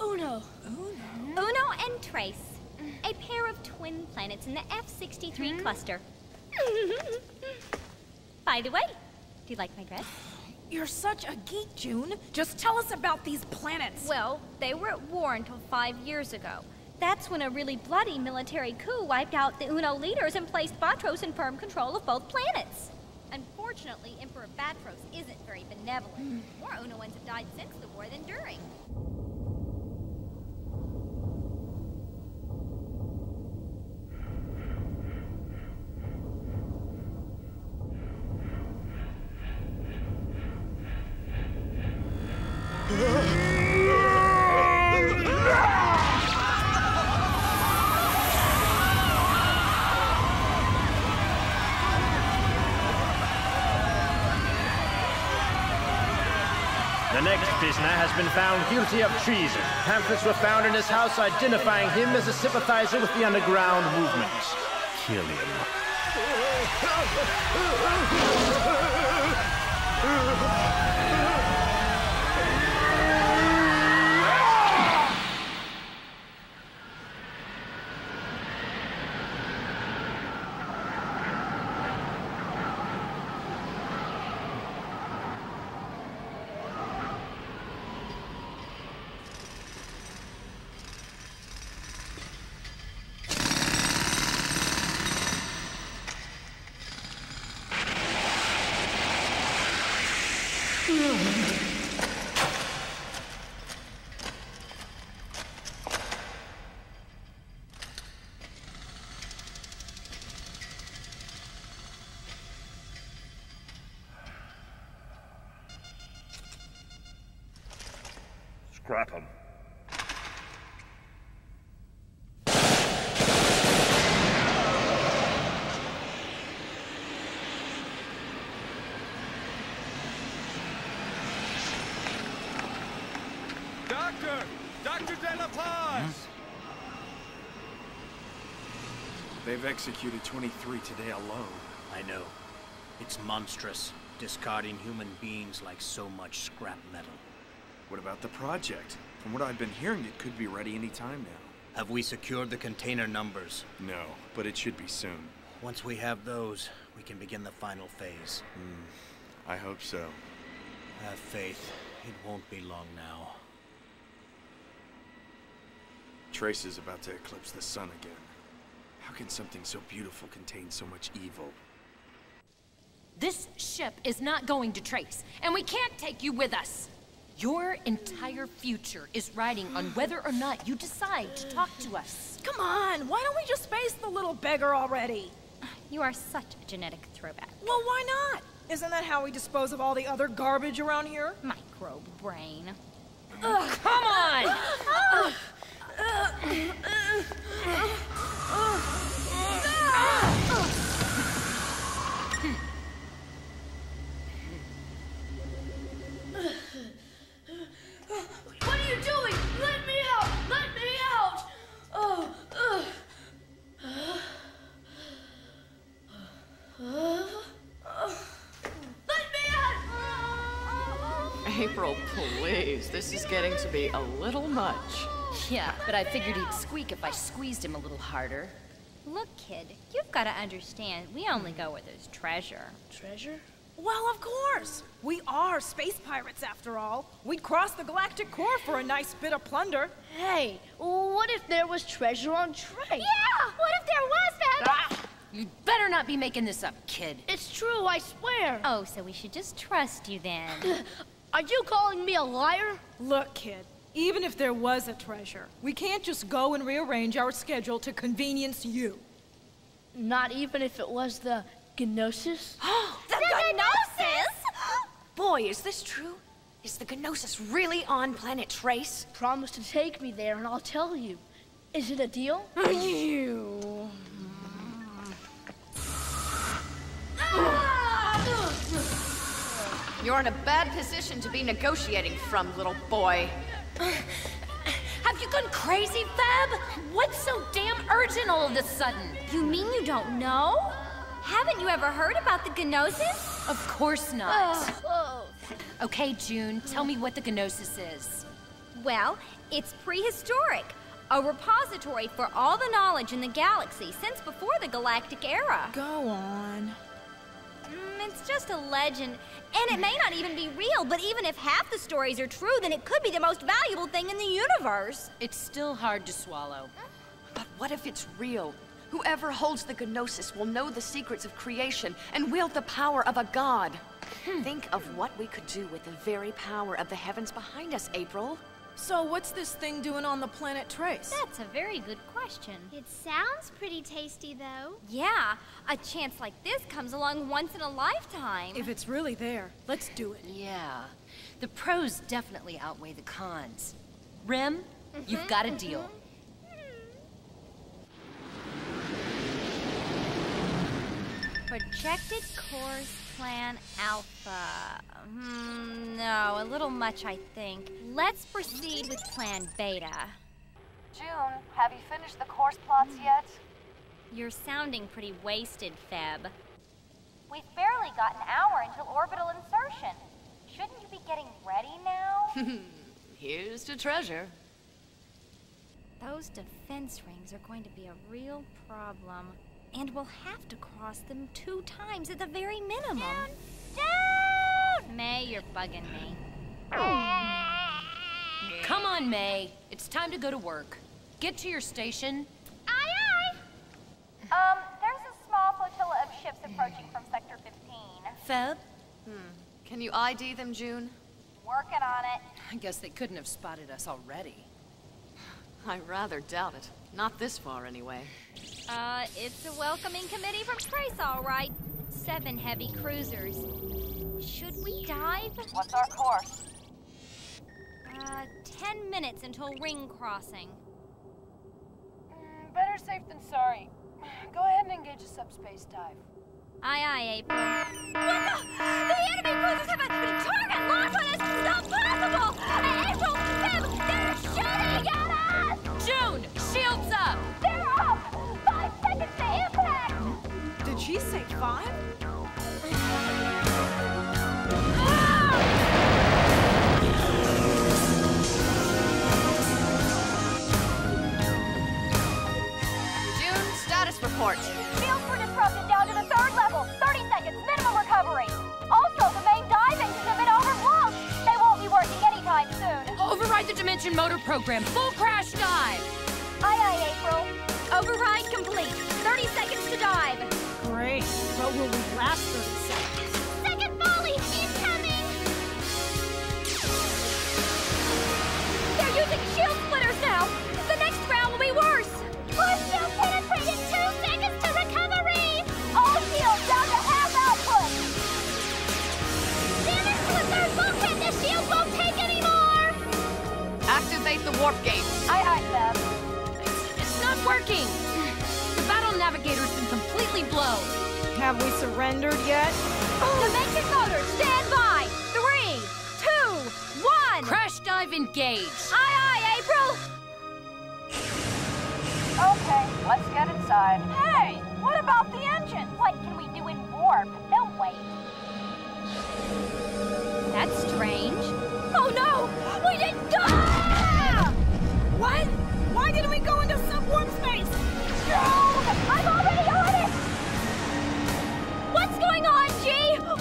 Uno. (sighs) Uno Uno and Trace. A pair of twin planets in the F-63 hmm? cluster. By the way, do you like my dress? You're such a geek, June. Just tell us about these planets. Well, they were at war until five years ago. That's when a really bloody military coup wiped out the Uno leaders and placed Batros in firm control of both planets. Unfortunately, Emperor Batros isn't very benevolent. Hmm. More Unoans have died since the war than during. Been found guilty of treason. Pamphlets were found in his house identifying him as a sympathizer with the underground movement. Kill him. (laughs) Doctor! Dr. De La Paz! They've executed 23 today alone. I know. It's monstrous, discarding human beings like so much scrap what about the project? From what I've been hearing, it could be ready any time now. Have we secured the container numbers? No, but it should be soon. Once we have those, we can begin the final phase. Hmm. I hope so. Have faith. It won't be long now. Trace is about to eclipse the sun again. How can something so beautiful contain so much evil? This ship is not going to Trace, and we can't take you with us. Your entire future is riding on whether or not you decide to talk to us. Come on, why don't we just face the little beggar already? You are such a genetic throwback. Well, why not? Isn't that how we dispose of all the other garbage around here? Microbe brain. Ugh, come on! What April, please. This is getting to be a little much. Yeah, but I figured he'd squeak if I squeezed him a little harder. Look, kid, you've got to understand, we only go where there's treasure. Treasure? Well, of course. We are space pirates, after all. We'd cross the galactic core for a nice bit of plunder. Hey, what if there was treasure on Trace? Yeah! What if there was, Fab? Ah! You'd better not be making this up, kid. It's true, I swear. Oh, so we should just trust you then. (laughs) Are you calling me a liar? Look, kid, even if there was a treasure, we can't just go and rearrange our schedule to convenience you. Not even if it was the Gnosis? (gasps) The Gnosis? Boy, is this true? Is the Gnosis really on planet Trace? Promise to take me there and I'll tell you. Is it a deal? (laughs) You. You're in a bad position to be negotiating from, little boy. Have you gone crazy, Fab? What's so damn urgent all of a sudden? You mean you don't know? Haven't you ever heard about the Gnosis? Of course not. Okay, June, tell me what the Gnosis is. Well, it's prehistoric. A repository for all the knowledge in the galaxy since before the galactic era. Go on. Mm, it's just a legend, and it may not even be real, but even if half the stories are true, then it could be the most valuable thing in the universe. It's still hard to swallow. But what if it's real? Whoever holds the Gnosis will know the secrets of creation and wield the power of a god. Hmm. Think of what we could do with the very power of the heavens behind us, April. So, what's this thing doing on the planet Trace? That's a very good question. It sounds pretty tasty, though. Yeah, a chance like this comes along once in a lifetime. If it's really there, let's do it. Yeah. The pros definitely outweigh the cons. Rem, you've mm-hmm, got a deal. Mm-hmm. Projected course plan alpha. Hmm, no, a little much, I think. Let's proceed with plan beta. June, have you finished the course plots yet? You're sounding pretty wasted, Feb. We've barely got an hour until orbital insertion. Shouldn't you be getting ready now? (laughs) Here's to treasure. Those defense rings are going to be a real problem. And we'll have to cross them two times at the very minimum. Down! May, you're bugging me. (sighs) Come on, May. It's time to go to work. Get to your station. Aye, aye! Um, there's a small flotilla of ships approaching from Sector 15. Feb? Hmm. Can you ID them, June? Working on it. I guess they couldn't have spotted us already. I rather doubt it. Not this far, anyway. Uh, it's a welcoming committee from Trace, all right. Seven heavy cruisers. Should we dive? What's our course? Uh, ten minutes until ring crossing. Mm, better safe than sorry. Go ahead and engage a subspace dive. Aye, aye, April. What the? The enemy cruisers have a target locked on us! Not possible! June, shields up! They're up! Five seconds to impact! Did she say five? Ah! June, status report. Dimension Motor Program. Full crash dive. Aye, aye, April. Override complete. 30 seconds to dive. Great, but will we last 30 seconds? Second volley incoming! They're using shield splitters now. The next round will be worse. Our shield penetrated two seconds Activate the warp gate. Aye, aye, Bev. It's not working. The battle navigator's been completely blown. Have we surrendered yet? Oh, Dimension motors, stand by. Three, two, one. Crash dive engage. Aye, aye, April. Okay, let's get inside. Hey, what about the engine? What can we do in warp? They'll wait. That's strange. Oh no! We didn't go! What? Why didn't we go into subwarp space? I'm already on it! What's going on, G?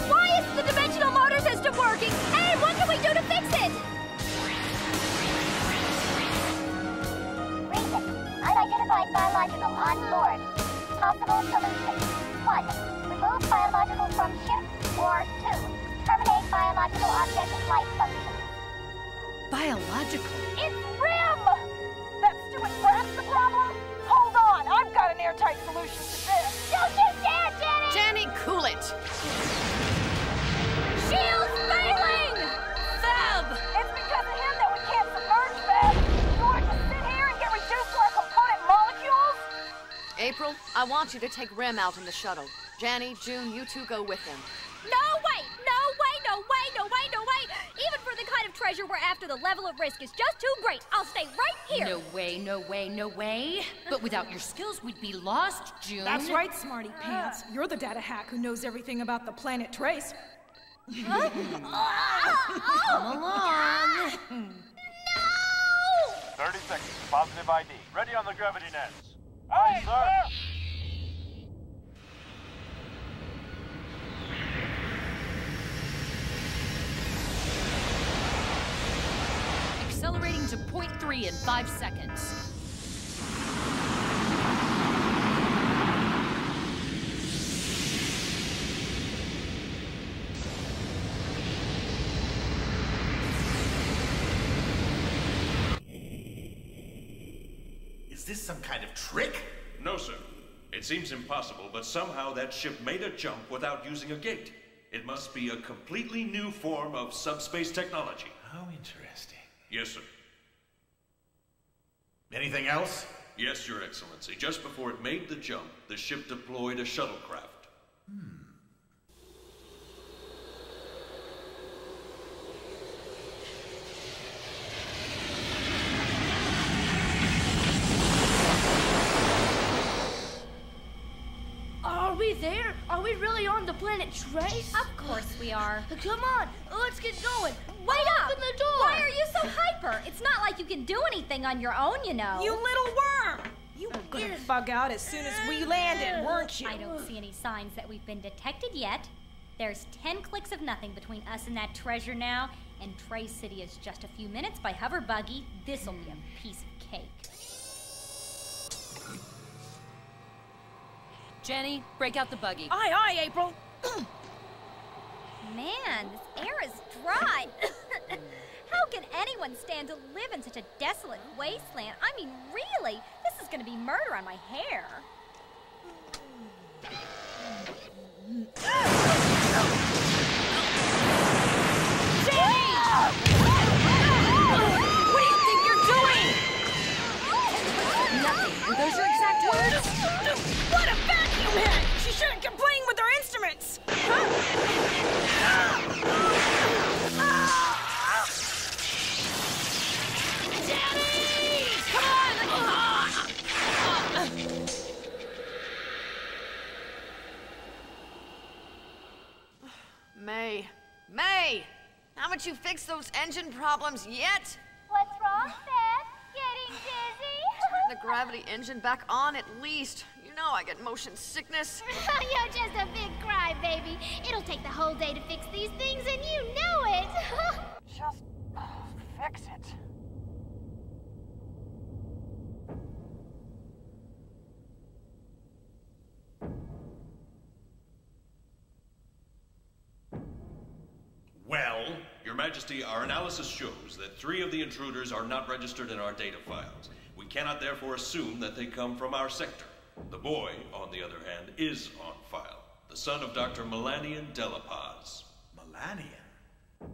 Why is the dimensional motor system working? And what can we do to fix it? Reason. Unidentified biological on board. Possible solutions. 1. Remove biological from ship. Or 2. Terminate biological object life function. Biological. It's RIM! That stupid brat's the problem? Hold on, I've got an airtight solution to this. Don't you dare, Jenny! Jenny, cool it. Shield's failing! Seb! It's because of him that we can't submerge, Bev. You want to sit here and get reduced to our component molecules? April, I want you to take Rim out in the shuttle. Janny, June, you two go with him. No way! No way! No way! No way! No way! Even for the kind of treasure we're after, the level of risk is just too great. I'll stay right here. No way, no way, no way. But without your skills, we'd be lost, June. That's right, Smarty Pants. You're the data hack who knows everything about the planet Trace. Come (laughs) along. 30 seconds. Positive ID. Ready on the gravity nets. Aye, sir. Accelerating to point three in five seconds. Is this some kind of trick? No, sir. It seems impossible, but somehow that ship made a jump without using a gate. It must be a completely new form of subspace technology. How interesting. Yes, sir. Anything else? Yes, Your Excellency. Just before it made the jump, the ship deployed a shuttlecraft. Hmm. Are we there? Are we really on the planet Trace? Of course we are. (sighs) Come on, let's get going. Wait up! Open the door. Why are you so hyper? It's not like you can do anything on your own, you know. You little worm! You were gonna bug out as soon as we landed, weren't you? I don't see any signs that we've been detected yet. There's ten clicks of nothing between us and that treasure now, and Trace City is just a few minutes by hover buggy. This'll be a piece of cake. Jenny, break out the buggy. Aye, aye, April. (clears throat) Man, this air is dry. (laughs) How can anyone stand to live in such a desolate wasteland? I mean, really, this is gonna be murder on my hair. (clears throat) Haven't you fixed those engine problems yet? What's wrong, Beth? Getting dizzy? Turn the gravity engine back on at least. You know I get motion sickness. (laughs) You're just a big crybaby. It'll take the whole day to fix these things, and you know it. (laughs) Just fix it. Your Majesty, our analysis shows that three of the intruders are not registered in our data files. We cannot therefore assume that they come from our sector. The boy, on the other hand, is on file. The son of Dr. Melanian Delapaz. Melanian?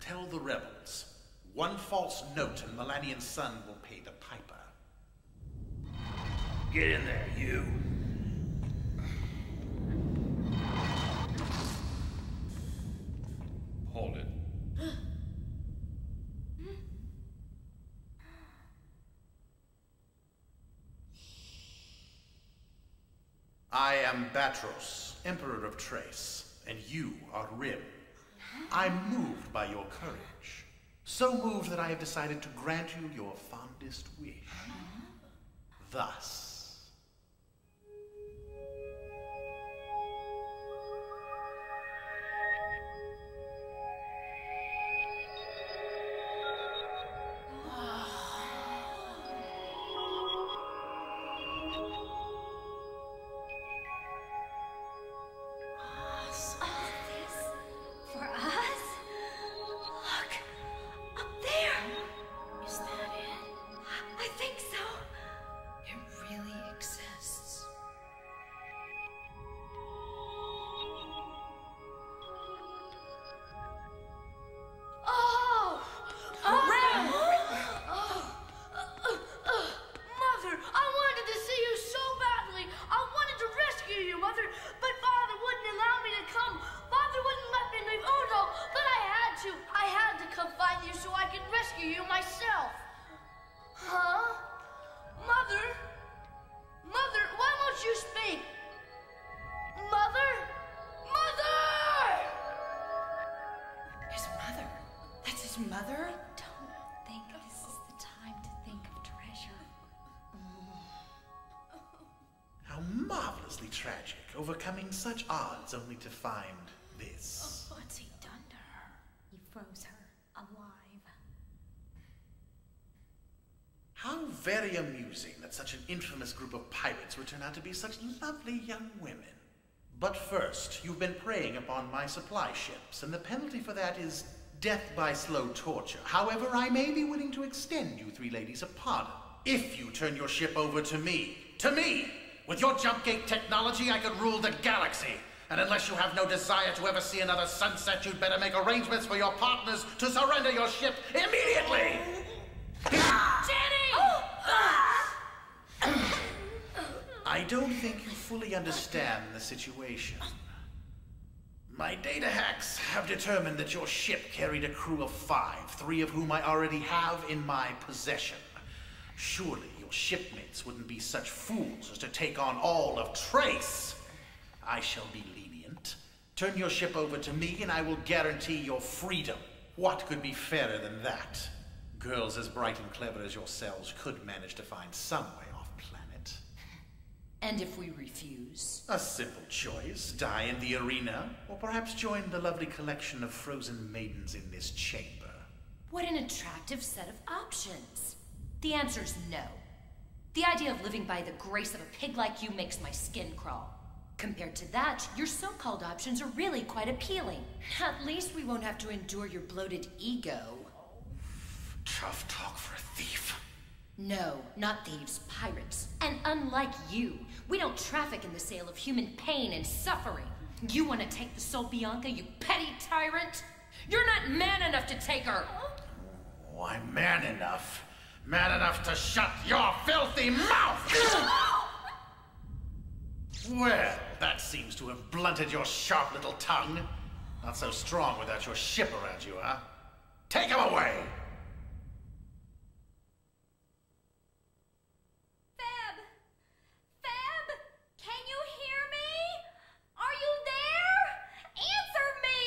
Tell the rebels. One false note and Melanian's son will pay the piper. Get in there, you. Hold it. I am Batros, Emperor of Trace, and you are Rim. I'm moved by your courage. So moved that I have decided to grant you your fondest wish. Thus. Overcoming such odds only to find this. Oh, what's he done to her? He froze her alive. How very amusing that such an infamous group of pirates would turn out to be such lovely young women. But first, you've been preying upon my supply ships, and the penalty for that is death by slow torture. However, I may be willing to extend you three ladies a pardon. If you turn your ship over to me. To me! With your jump gate technology, I could rule the galaxy. And unless you have no desire to ever see another sunset, you'd better make arrangements for your partners to surrender your ship immediately! Jenny! I don't think you fully understand the situation. My data hacks have determined that your ship carried a crew of five, three of whom I already have in my possession. Surely shipmates wouldn't be such fools as to take on all of Trace. I shall be lenient. Turn your ship over to me and I will guarantee your freedom. What could be fairer than that? Girls as bright and clever as yourselves could manage to find some way off planet. And if we refuse? A simple choice die in the arena, or perhaps join the lovely collection of frozen maidens in this chamber. What an attractive set of options. The answer's no. The idea of living by the grace of a pig like you makes my skin crawl. Compared to that, your so called options are really quite appealing. At least we won't have to endure your bloated ego. Tough talk for a thief. No, not thieves, pirates. And unlike you, we don't traffic in the sale of human pain and suffering. You want to take the Sol Bianca, you petty tyrant? You're not man enough to take her! Oh, I'm man enough. Man enough to shut your filthy mouth! well, that seems to have blunted your sharp little tongue. Not so strong without your ship around you, huh? Take him away! Feb! Feb! Can you hear me? Are you there? Answer me!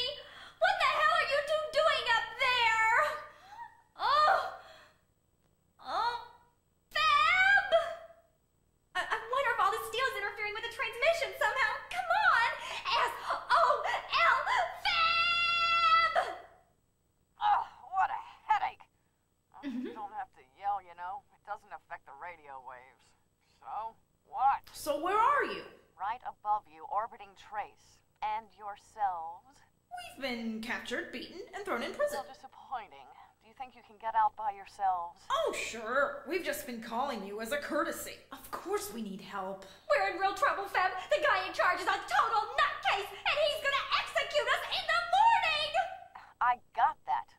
So, what? So where are you? Right above you, orbiting Trace. And yourselves. We've been captured, beaten, and thrown in prison. Still disappointing. Do you think you can get out by yourselves? Oh, sure. We've just been calling you as a courtesy. Of course we need help. We're in real trouble, Fem. The guy in charge is a total nutcase, and he's gonna execute us in the morning! I got that,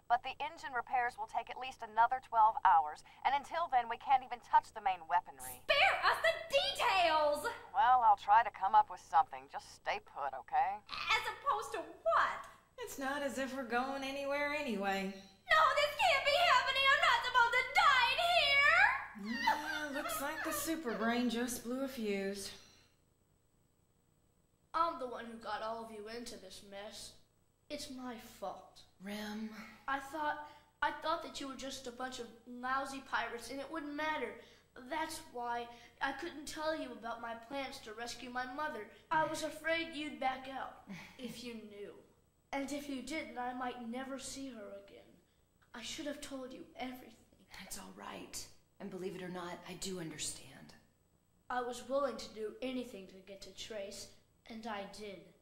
but the engine repairs will take at least another 12 hours, and until then, we can't even touch the main weaponry. Spare us the details! Well, I'll try to come up with something. Just stay put, okay? As opposed to what? It's not as if we're going anywhere anyway. No, this can't be happening! I'm not supposed to die in here! Yeah, looks like the super brain just blew a fuse. I'm the one who got all of you into this mess. It's my fault. Rem. I thought I thought that you were just a bunch of lousy pirates and it wouldn't matter. That's why I couldn't tell you about my plans to rescue my mother. I was afraid you'd back out (laughs) if you knew. And if you didn't, I might never see her again. I should have told you everything. It's all right. And believe it or not, I do understand. I was willing to do anything to get to Trace, and I did.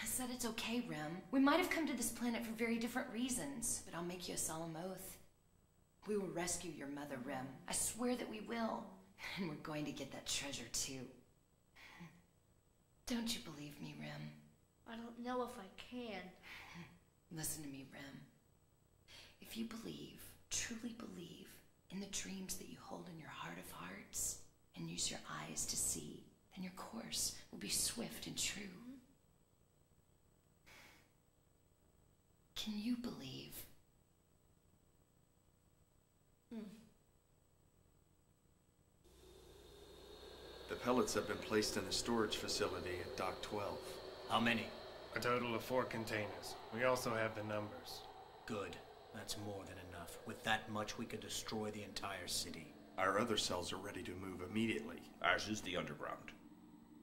I said it's okay, Rem. We might have come to this planet for very different reasons, but I'll make you a solemn oath. We will rescue your mother, Rem. I swear that we will. And we're going to get that treasure, too. Don't you believe me, Rem? I don't know if I can. Listen to me, Rem. If you believe, truly believe, in the dreams that you hold in your heart of hearts and use your eyes to see, then your course will be swift and true. Can you believe? Hmm. The pellets have been placed in the storage facility at Dock 12. How many? A total of four containers. We also have the numbers. Good. That's more than enough. With that much, we could destroy the entire city. Our other cells are ready to move immediately. Ours is the underground.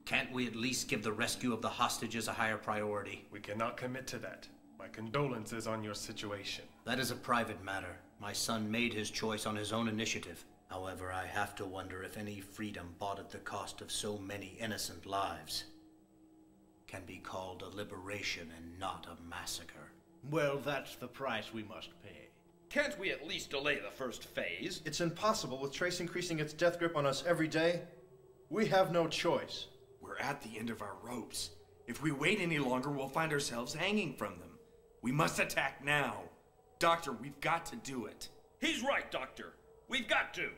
Can't we at least give the rescue of the hostages a higher priority? We cannot commit to that. My condolences on your situation. That is a private matter. My son made his choice on his own initiative. However, I have to wonder if any freedom bought at the cost of so many innocent lives can be called a liberation and not a massacre. Well, that's the price we must pay. Can't we at least delay the first phase? It's impossible with Trace increasing its death grip on us every day. We have no choice. We're at the end of our ropes. If we wait any longer, we'll find ourselves hanging from them. We must attack now. Doctor, we've got to do it. He's right, Doctor. We've got to.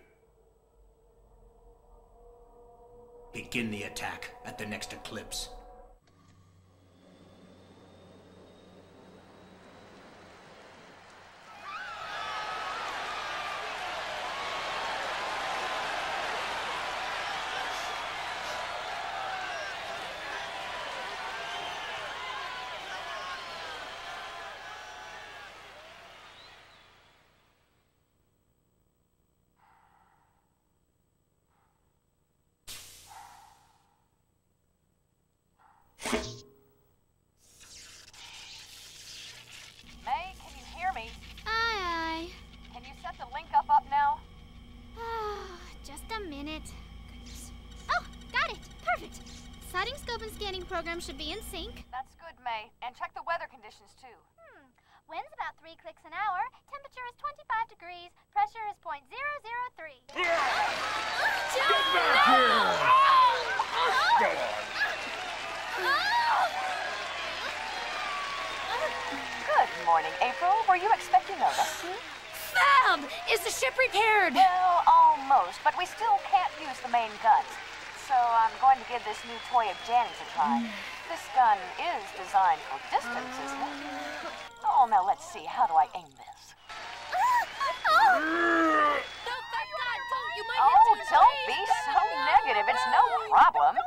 Begin the attack at the next eclipse. Program should be in sync. That's good, May. And check the weather conditions too. Hmm. Wind's about three clicks an hour. Temperature is 25 degrees. Pressure is 0.003. Get back here! Go Good morning, April. Were you expecting us? Fab! Is the ship repaired? Well, almost, but we still can't use the main guns. So I'm going to give this new toy of Janny's a try. This gun is designed for distance, isn't it? Oh, now let's see. How do I aim this? Ah! Oh, don't be so negative. It's no problem.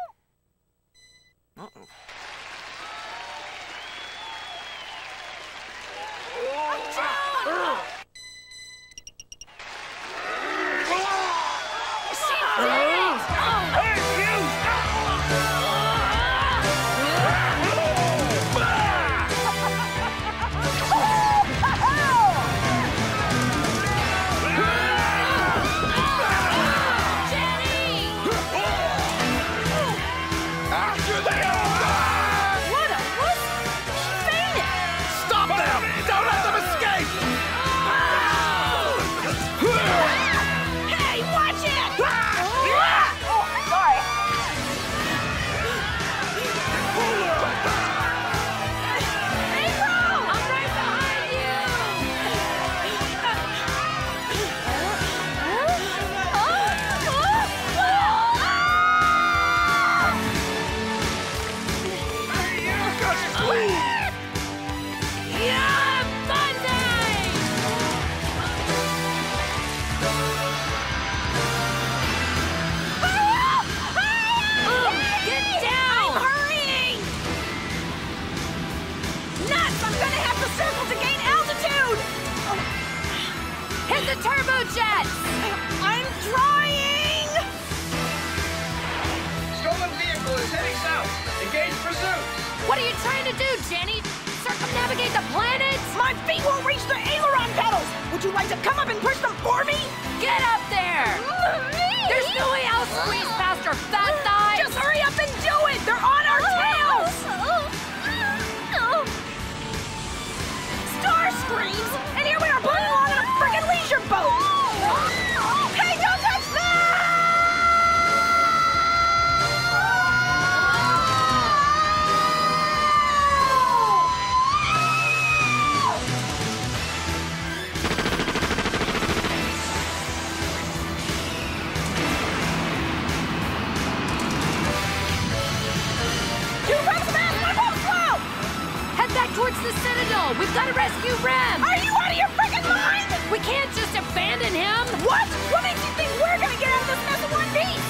We've got to rescue Rem! Are you out of your freaking mind? We can't just abandon him! What? What makes you think we're gonna get out of this mess in one piece?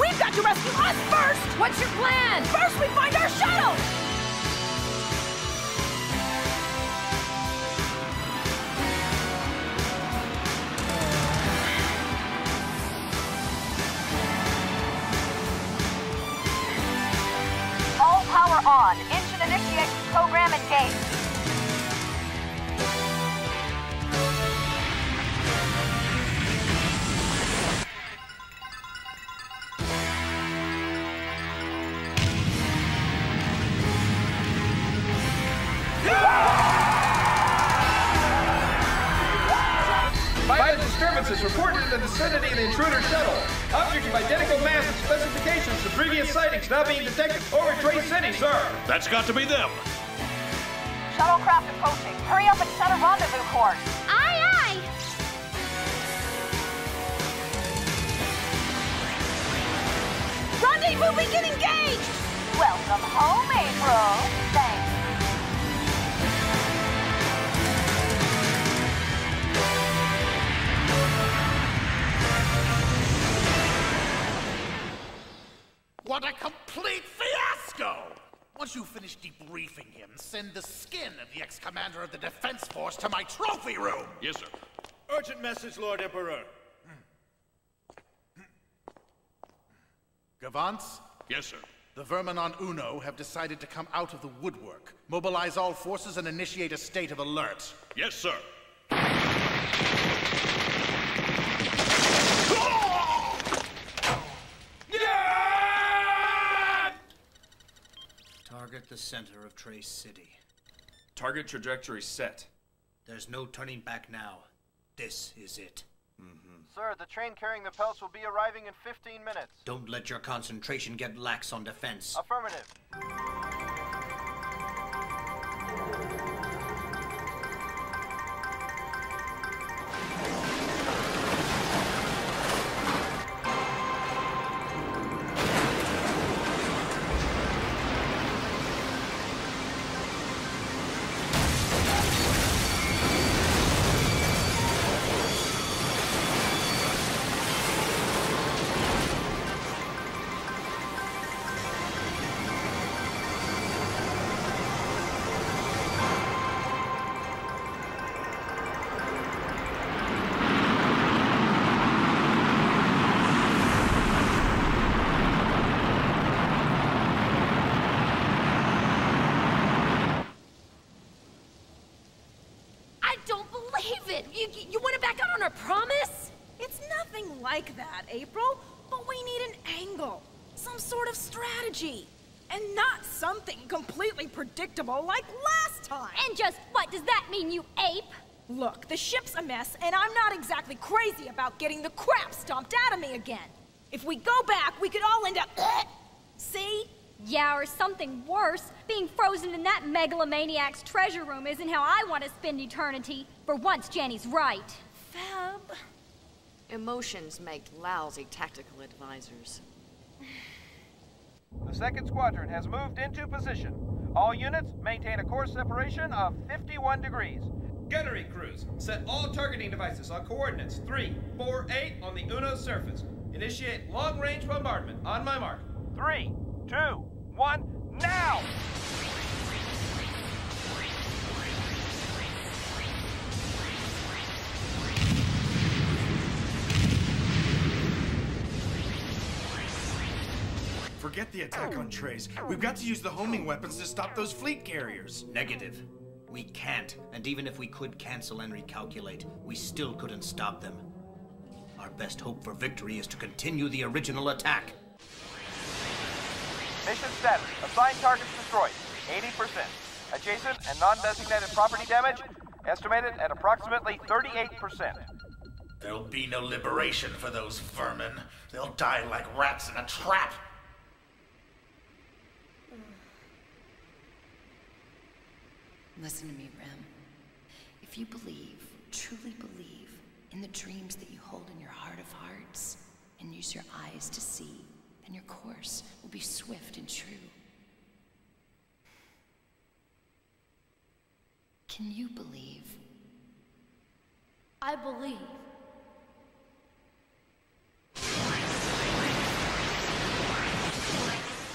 We've got to rescue us first! What's your plan? First we find our shuttle! All power on. The vicinity of the intruder shuttle. Object of identical mass and specifications to previous sightings now being detected over Trace City, sir. That's got to be them. Shuttlecraft approaching. Hurry up and set a rendezvous course. Aye, aye! Rendezvous begin engaged! Welcome home, April. Thanks. What a complete fiasco! Once you finish debriefing him, send the skin of the ex-commander of the Defense Force to my trophy room! Yes, sir. Urgent message, Lord Emperor. Gavance, Yes, sir. the vermin on Uno have decided to come out of the woodwork. Mobilize all forces and initiate a state of alert. Yes, sir. Target the center of Trace City. Target trajectory set. There's no turning back now. This is it. Mm-hmm. Sir, the train carrying the pelts will be arriving in 15 minutes. Don't let your concentration get lax on defense. Affirmative. Like that, April. But we need an angle. Some sort of strategy. And not something completely predictable like last time. And just what does that mean, you ape? Look, the ship's a mess, and I'm not exactly crazy about getting the crap stomped out of me again. If we go back, we could all end up. (clears throat) See? Yeah, or something worse. Being frozen in that megalomaniac's treasure room isn't how I want to spend eternity. For once, Jenny's right. Feb. Emotions make lousy tactical advisors. The second squadron has moved into position. All units maintain a course separation of 51 degrees. Gunnery crews, set all targeting devices on coordinates 3, 4, 8 on the UNO surface. Initiate long-range bombardment on my mark. Three, two, one, now! Forget the attack on Trace. We've got to use the homing weapons to stop those fleet carriers. Negative. We can't, and even if we could cancel and recalculate, we still couldn't stop them. Our best hope for victory is to continue the original attack. Mission status. Assigned targets destroyed. 80%. Adjacent and non-designated property damage estimated at approximately 38%. There'll be no liberation for those vermin. They'll die like rats in a trap. Listen to me, Rim. If you believe, truly believe, in the dreams that you hold in your heart of hearts, and use your eyes to see, then your course will be swift and true. Can you believe? I believe.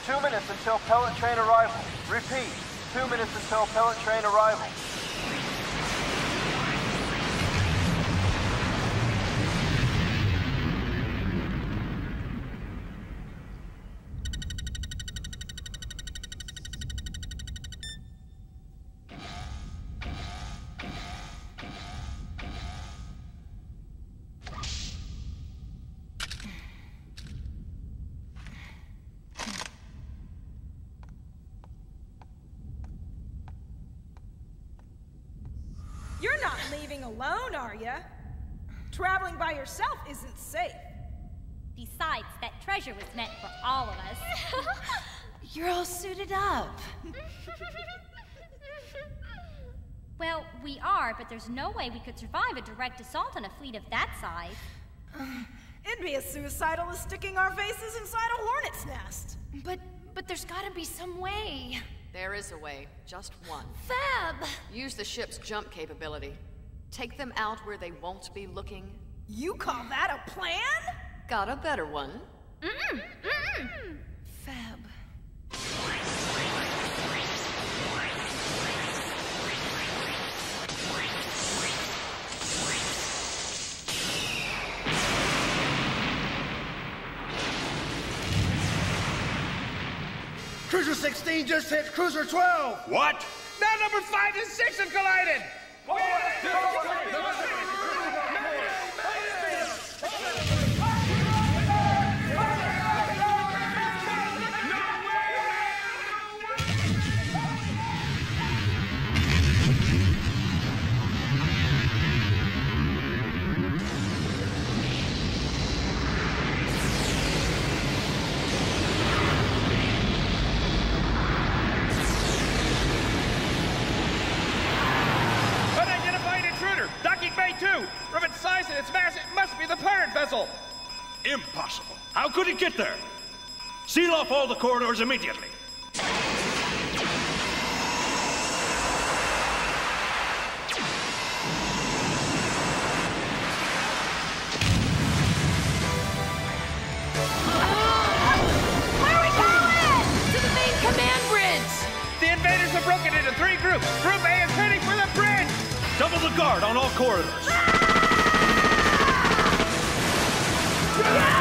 Two minutes until pellet train arrival. Repeat, two minutes until pellet train arrival. Alone, are ya? Traveling by yourself isn't safe. Besides, that treasure was meant for all of us. (laughs) You're all suited up. (laughs) well, we are, but there's no way we could survive a direct assault on a fleet of that size. (sighs) It'd be as suicidal as sticking our faces inside a hornet's nest. But but there's gotta be some way. There is a way, just one. Feb! Use the ship's jump capability. Take them out where they won't be looking. You call that a plan? Got a better one. Mm-mm, mm-mm. Feb. Cruiser 16 just hit Cruiser 12! What? Now number five and six have collided! Unidentified pirate vessel! Impossible. How could it get there? Seal off all the corridors immediately. Where are we going? To the main command bridge! The invaders have broken into three groups! Group A is heading for the bridge! Double the guard on all corridors. Ah! Platoon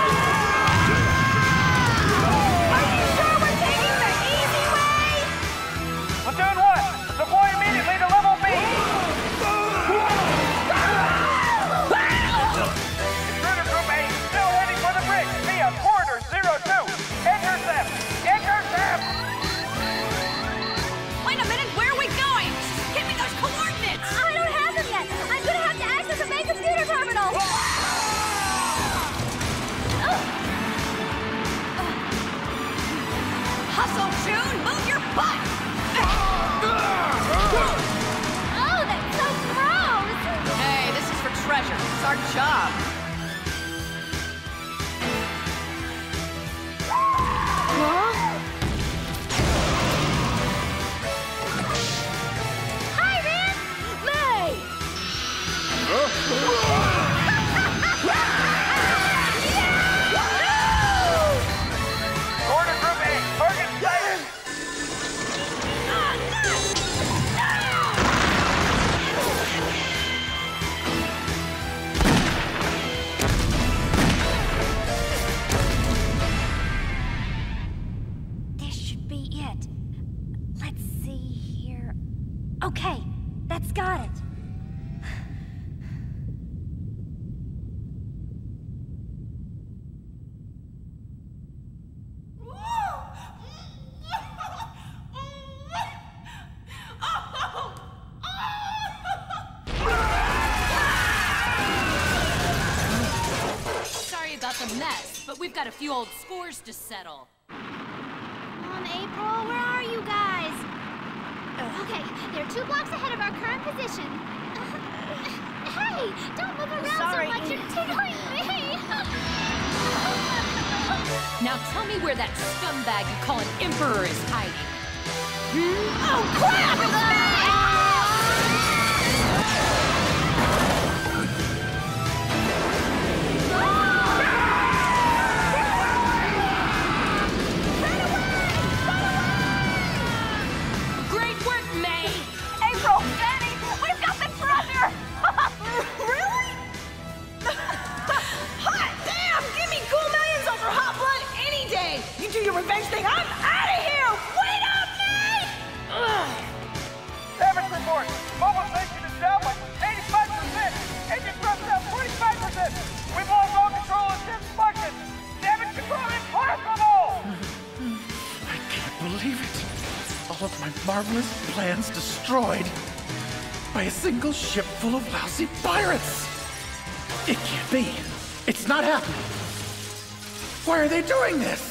to settle. single ship full of lousy pirates! It can't be. It's not happening. Why are they doing this?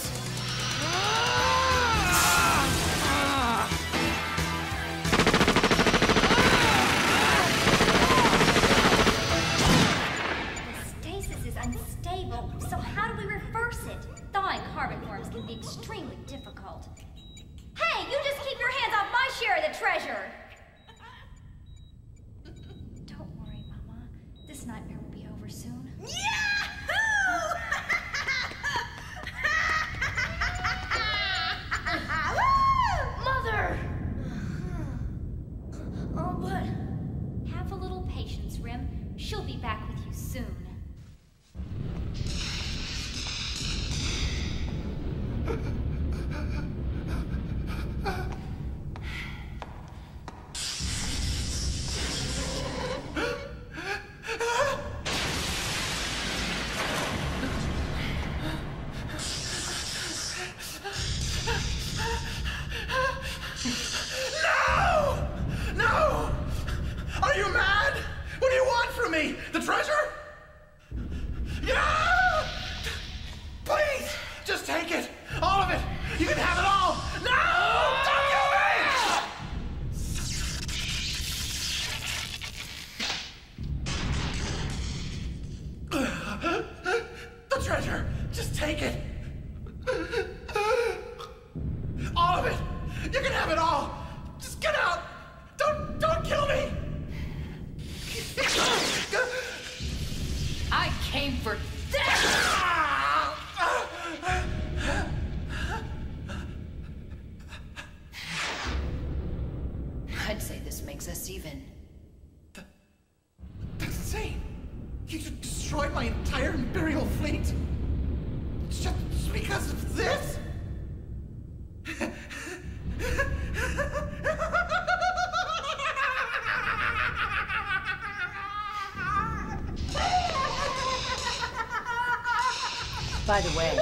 by the way.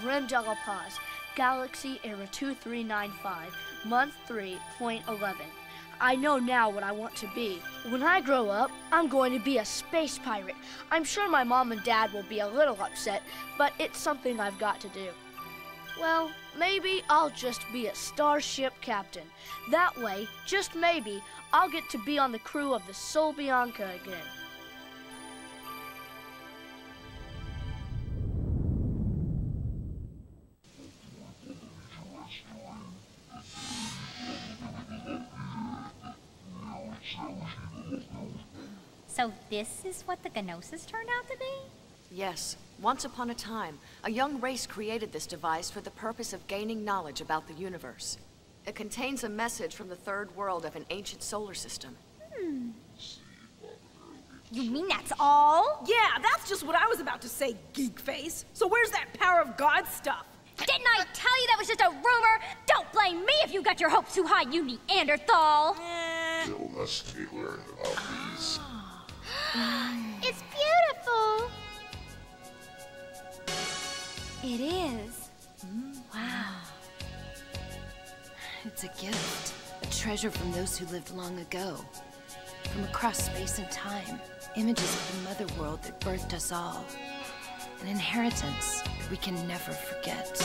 Diary of Rim de la Paz, Galaxy Era 2395, Month 3.11. I know now what I want to be. When I grow up, I'm going to be a space pirate. I'm sure my mom and dad will be a little upset, but it's something I've got to do. Well, maybe I'll just be a starship captain. That way, just maybe, I'll get to be on the crew of the Sol Bianca again. So this is what the Gnosis turned out to be? Yes. Once upon a time, a young race created this device for the purpose of gaining knowledge about the universe. It contains a message from the third world of an ancient solar system. Hmm. You mean that's all? Yeah, that's just what I was about to say, geek face. So where's that power of God stuff? Didn't I tell you that was just a rumor? Don't blame me if you got your hopes too high, you Neanderthal. must be learned about these. (gasps) it's beautiful. It is. Wow. It's a gift. A treasure from those who lived long ago. From across space and time. Images of the mother world that birthed us all. An inheritance we can never forget.